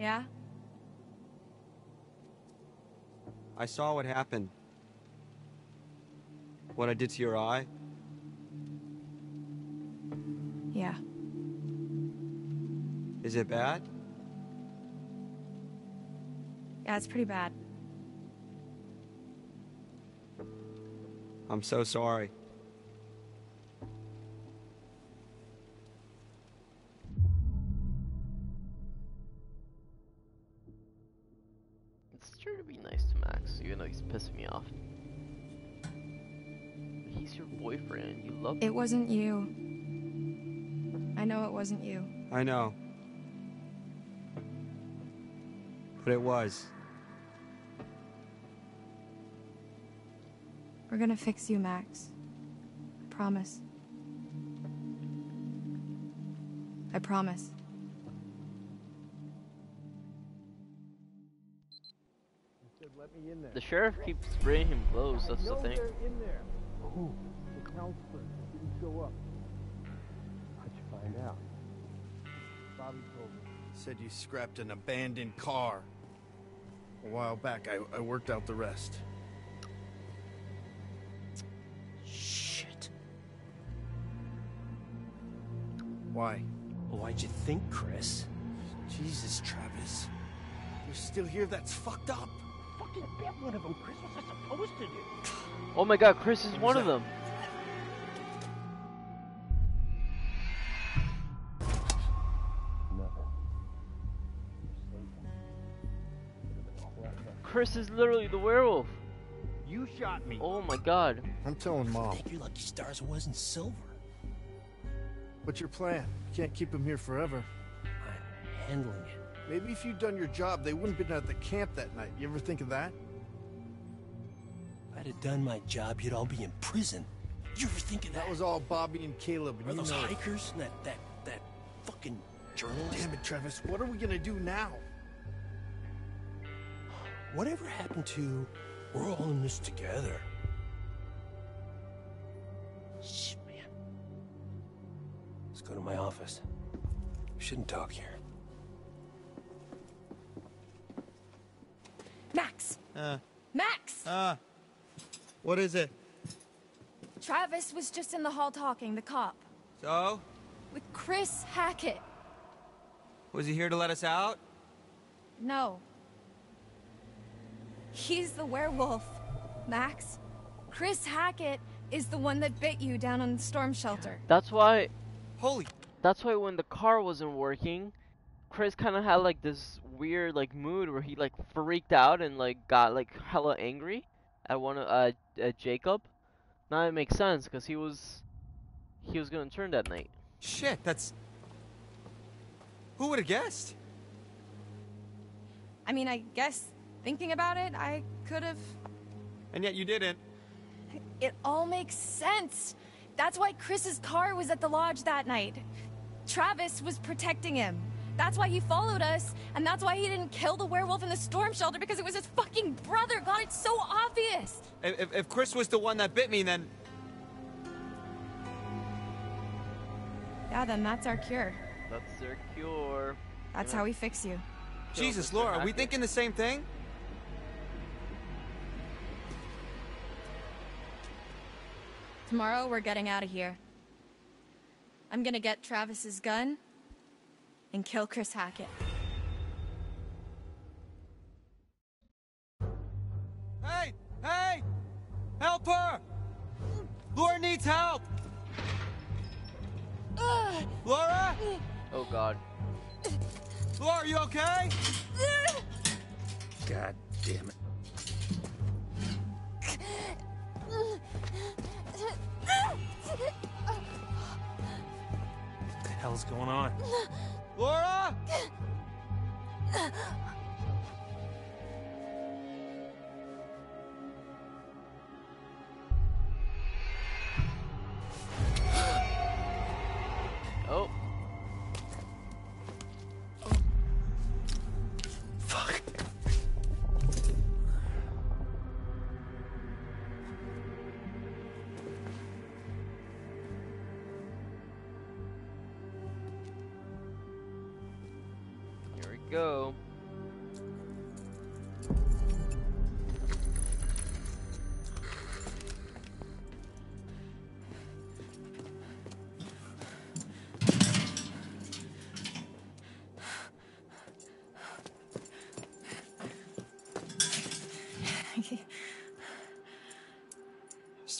Yeah? I saw what happened. What I did to your eye. Yeah. Is it bad? Yeah, it's pretty bad. I'm so sorry. It's true to be nice to Max, even though he's pissing me off. He's your boyfriend. You love It him. wasn't you. I know it wasn't you. I know. But it was. We're gonna fix you, Max. I promise. I promise. The sheriff keeps spraying him blows, that's the thing. in there. Who? The counselor didn't show up. How'd you find out? Bobby told me. Said you scrapped an abandoned car. A while back, I, I worked out the rest. Shit. Why? Why'd you think, Chris? Jesus, Travis. You're still here? That's fucked up. Fucking bet one of them, Chris. What's I supposed to do? Oh my god, Chris is one of them. Chris is literally the werewolf. You shot me. Oh my god. I'm telling Mom. Thank your lucky stars it wasn't silver. What's your plan? Can't keep him here forever. I'm handling it. Maybe if you'd done your job, they wouldn't have been at the camp that night. You ever think of that? If I'd have done my job, you'd all be in prison. You ever think of that? That was all Bobby and Caleb, and Are those hikers and that that that fucking journalist? Damn it, Travis. What are we gonna do now? Whatever happened to we're all in this together? Shh, man. Let's go to my office. We shouldn't talk here. Uh, Max! uh. What is it? Travis was just in the hall talking, the cop, So? with Chris Hackett. Was he here to let us out? No. He's the werewolf, Max. Chris Hackett is the one that bit you down on the storm shelter. That's why. Holy. That's why when the car wasn't working, Chris kind of had like this weird like mood where he like freaked out and like got like hella angry at one of uh at Jacob. Now it makes sense because he was he was gonna turn that night. Shit, that's. Who would have guessed? I mean, I guess thinking about it, I could have. And yet you didn't. It all makes sense. That's why Chris's car was at the lodge that night. Travis was protecting him. That's why he followed us, and that's why he didn't kill the werewolf in the storm shelter because it was his fucking brother. God, it's so obvious. If, if- if Chris was the one that bit me, then. Yeah, then that's our cure. That's our cure. That's Yeah. how we fix you. Jesus, Mr. Laura, are we thinking the same thing? Tomorrow, we're getting out of here. I'm gonna get Travis's gun and kill Chris Hackett. Hey! Hey! Help her! Laura needs help! Laura? Oh God. Laura, are you okay? God damn it. What the hell's going on? Laura? Oh.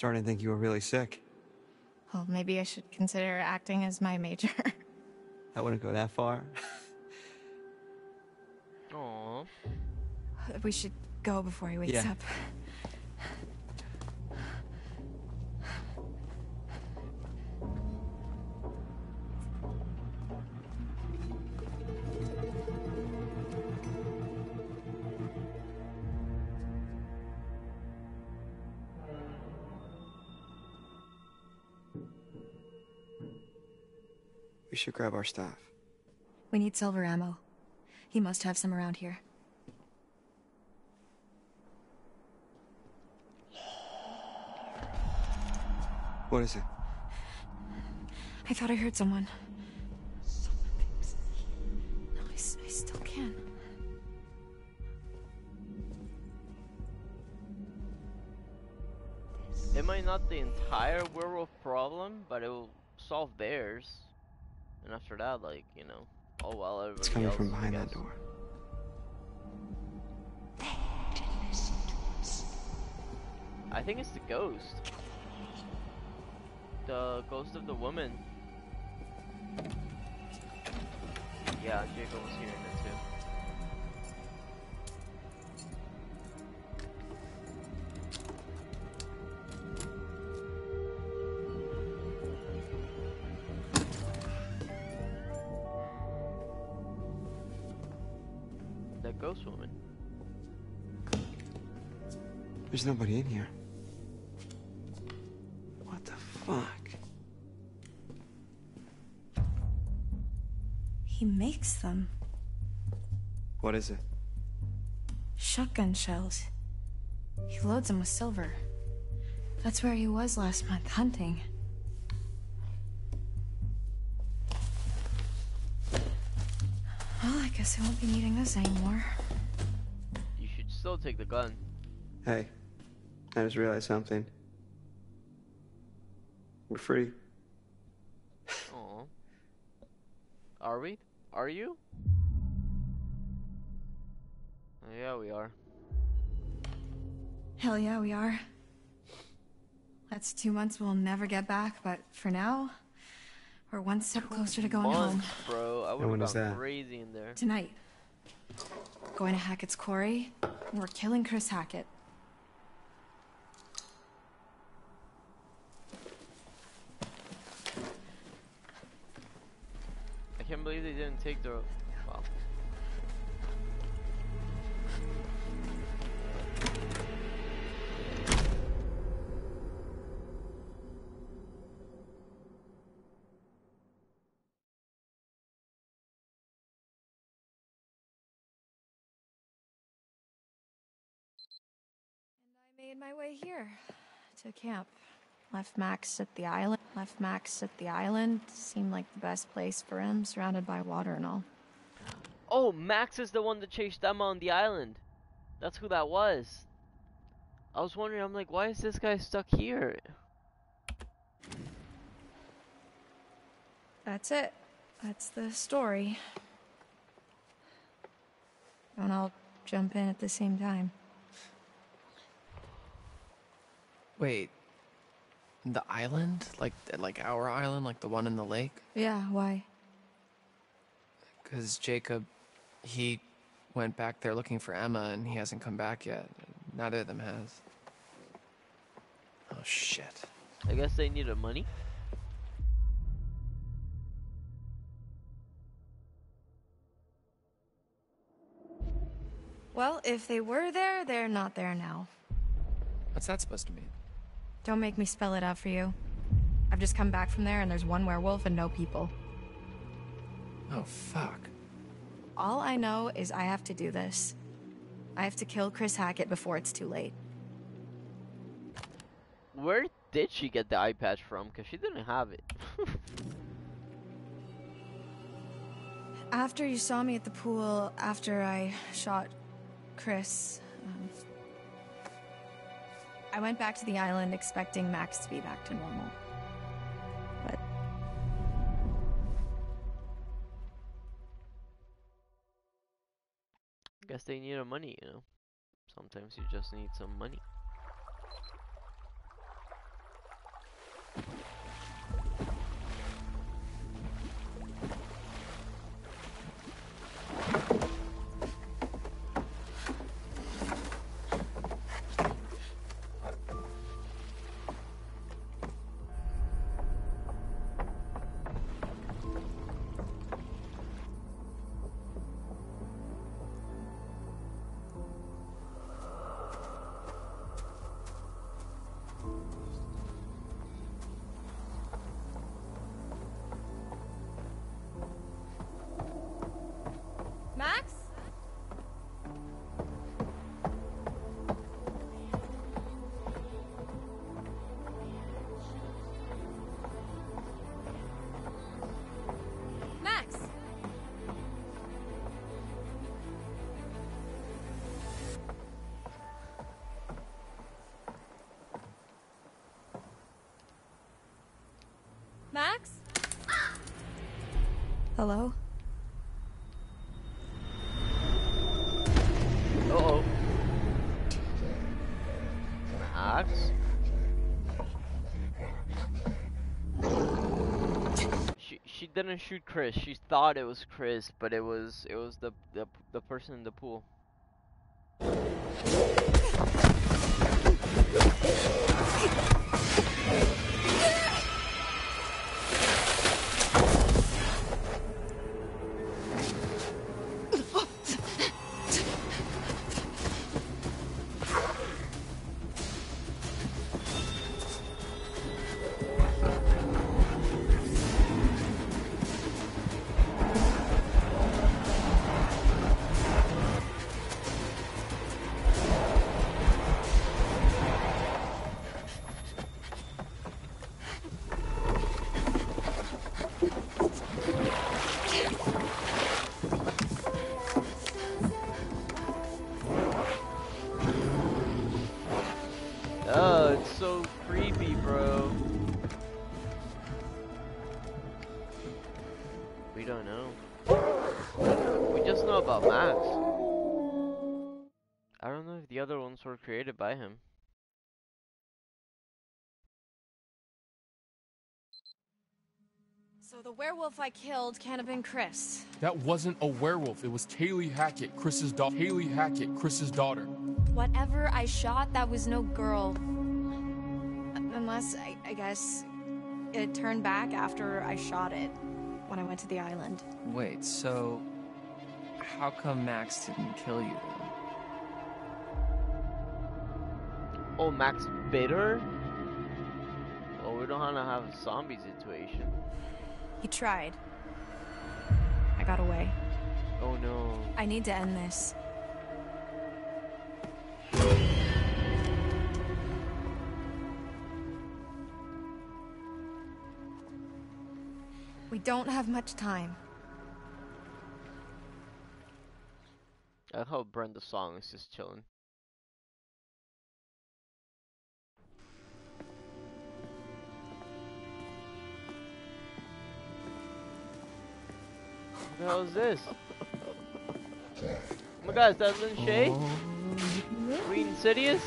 Starting to think you were really sick. well, maybe I should consider acting as my major. I wouldn't go that far. Aww. we should go before he wakes Yeah. up. Grab our stuff. We need silver ammo. He must have some around here. What is it? I thought I heard someone. No, I still can. It might not the entire werewolf problem, but it will solve theirs. And after that, like you know, oh well, everybody It's coming else, from behind that door. I think it's the ghost. The ghost of the woman. Yeah, Jacob was hearing it too. There's nobody in here. What the fuck. He makes them. What is it? Shotgun shells. He loads them with silver. That's where he was last month, hunting. Well, I guess I won't be needing this anymore. You should still take the gun. Hey, I just realized something. We're free. Aw. Are we? Are you? Yeah, we are. Hell yeah, we are. That's two months we'll never get back, but for now, we're one step closer to going home. Months, bro. I would have gone that? crazy in there. Tonight. Going to Hackett's quarry, we're killing Chris Hackett. Believe they didn't take the. Made my way here to camp. Left Max at the island. Left Max at the island. Seemed like the best place for him, surrounded by water and all. Oh, Max is the one that chased Emma on the island. That's who that was. I was wondering, I'm like, why is this guy stuck here? That's it. That's the story. Don't all jump in at the same time. Wait. The island? Like like our island, like the one in the lake? Yeah, why? Cuz Jacob he went back there looking for Emma and he hasn't come back yet. Neither of them has. Oh shit. I guess they needed money. Well, if they were there, they're not there now. What's that supposed to mean? Don't make me spell it out for you. I've just come back from there and there's one werewolf and no people. Oh fuck. All I know is I have to do this. I have to kill Chris Hackett before it's too late. Where did she get the eye patch from? Because she didn't have it. After you saw me at the pool, after I shot Chris, um, I went back to the island expecting Max to be back to normal. But I guess they needed money, you know. Sometimes you just need some money. Hello? Uh-oh. Max? She, she didn't shoot Chris. She thought it was Chris, but it was it was the the, the person in the pool. Know We just know about Max. I don't know if the other ones were created by him. So the werewolf I killed can't have been Chris. That wasn't a werewolf. It was Kaylee Hackett, Chris's daughter. Kaylee Hackett, Chris's daughter. Whatever I shot, that was no girl. Unless, I, I guess, it turned back after I shot it when I went to the island. Wait, so how come Max didn't kill you? Oh, Max bitter? Oh, we don't want to have a zombie situation. He tried. I got away. Oh no. I need to end this. Don't have much time. I hope Brenda's song is just chilling. What the hell is this? Oh my god, is that Lin Shaye? Oh. Reed Insidious?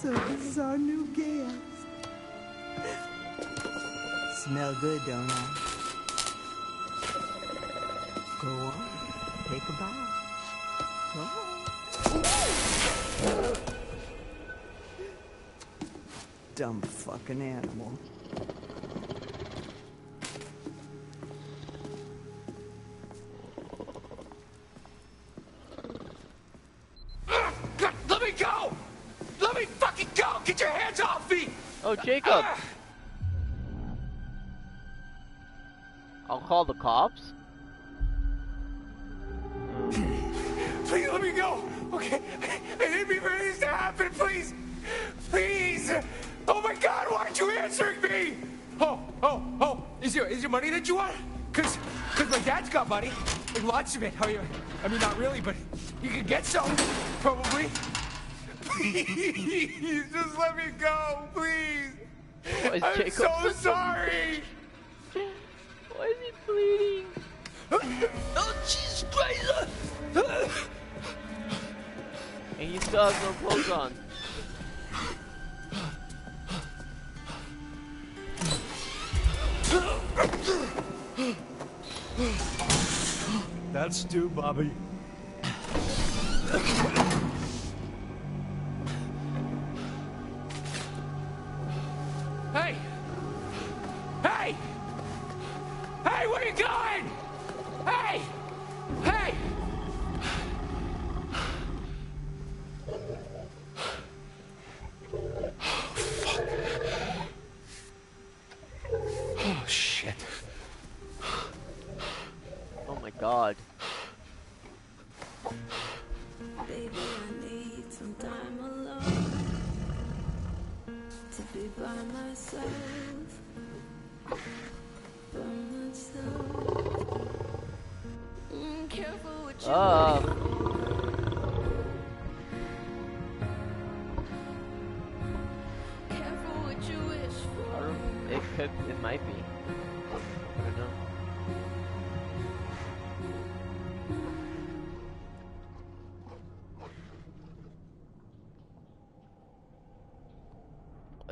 So this is our new guest. Smell good, don't I? Go on, take a bite. Go on. Dumb fucking animal. Jacob! I'll call the cops. Please let me go! Okay? I didn't mean for this to happen, please! Please! Oh my god, why aren't you answering me? Oh, oh, oh, is there, is there money that you want? Cause, cause my dad's got money. Like lots of it. I mean, I mean, not really, but you could get some, probably. Please, just let me go, please. Why is I'm Jacob so such sorry. Why is he bleeding? oh, Jesus Christ! And he still has no clothes on. That's Stu, Bobby.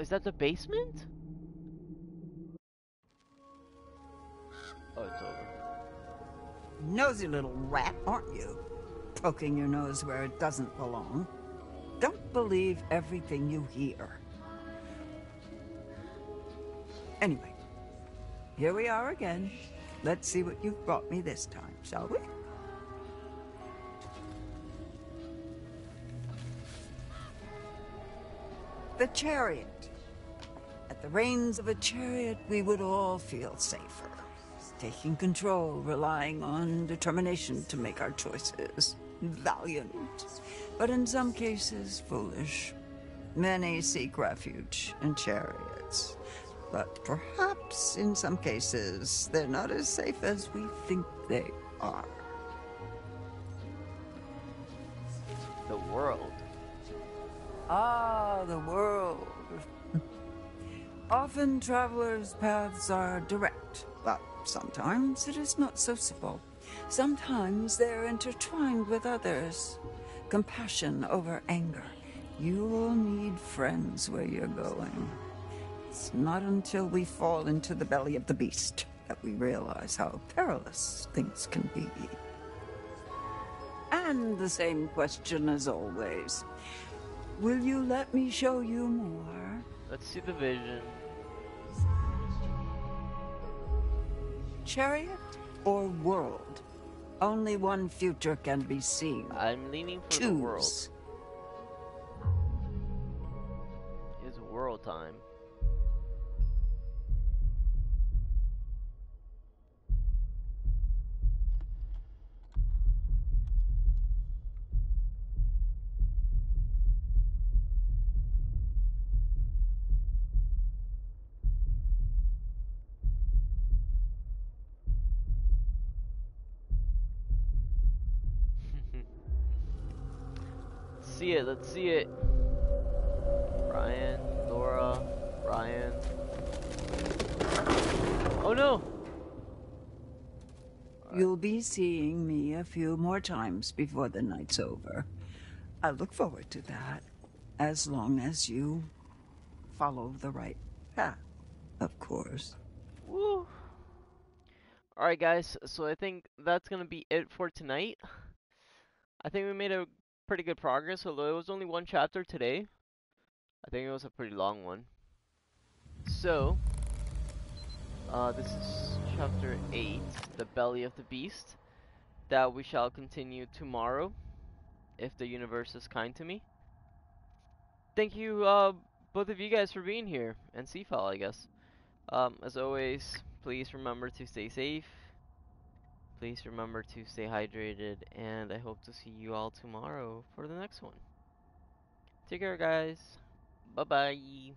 Is that the basement? Oh, it's over. Nosy little rat, aren't you? Poking your nose where it doesn't belong. Don't believe everything you hear. Anyway, here we are again. Let's see what you've brought me this time, shall we? The chariot. The reins of a chariot, we would all feel safer. Taking control, relying on determination to make our choices. Valiant, but in some cases foolish. Many seek refuge in chariots, but perhaps in some cases they're not as safe as we think they are. The world. Ah, the world. Often travelers' paths are direct, but sometimes it is not so simple. Sometimes they're intertwined with others. Compassion over anger. You will need friends where you're going. It's not until we fall into the belly of the beast that we realize how perilous things can be. And the same question as always. Will you let me show you more? Let's see the vision. Chariot or world? Only one future can be seen. I'm leaning for Choose. the world. It's world time. Let's see it. Brian, Laura, Brian. Oh no! You'll be seeing me a few more times before the night's over. I look forward to that, as long as you follow the right path, of course. Woo! Alright guys, so I think that's gonna be it for tonight. I think we made a pretty good progress, although it was only one chapter today. I think it was a pretty long one. So, uh, this is chapter 8, The Belly of the Beast, that we shall continue tomorrow, if the universe is kind to me. Thank you, uh, both of you guys for being here, and Seafall, I guess. Um, as always, please remember to stay safe. Please remember to stay hydrated, and I hope to see you all tomorrow for the next one. Take care, guys. Bye bye.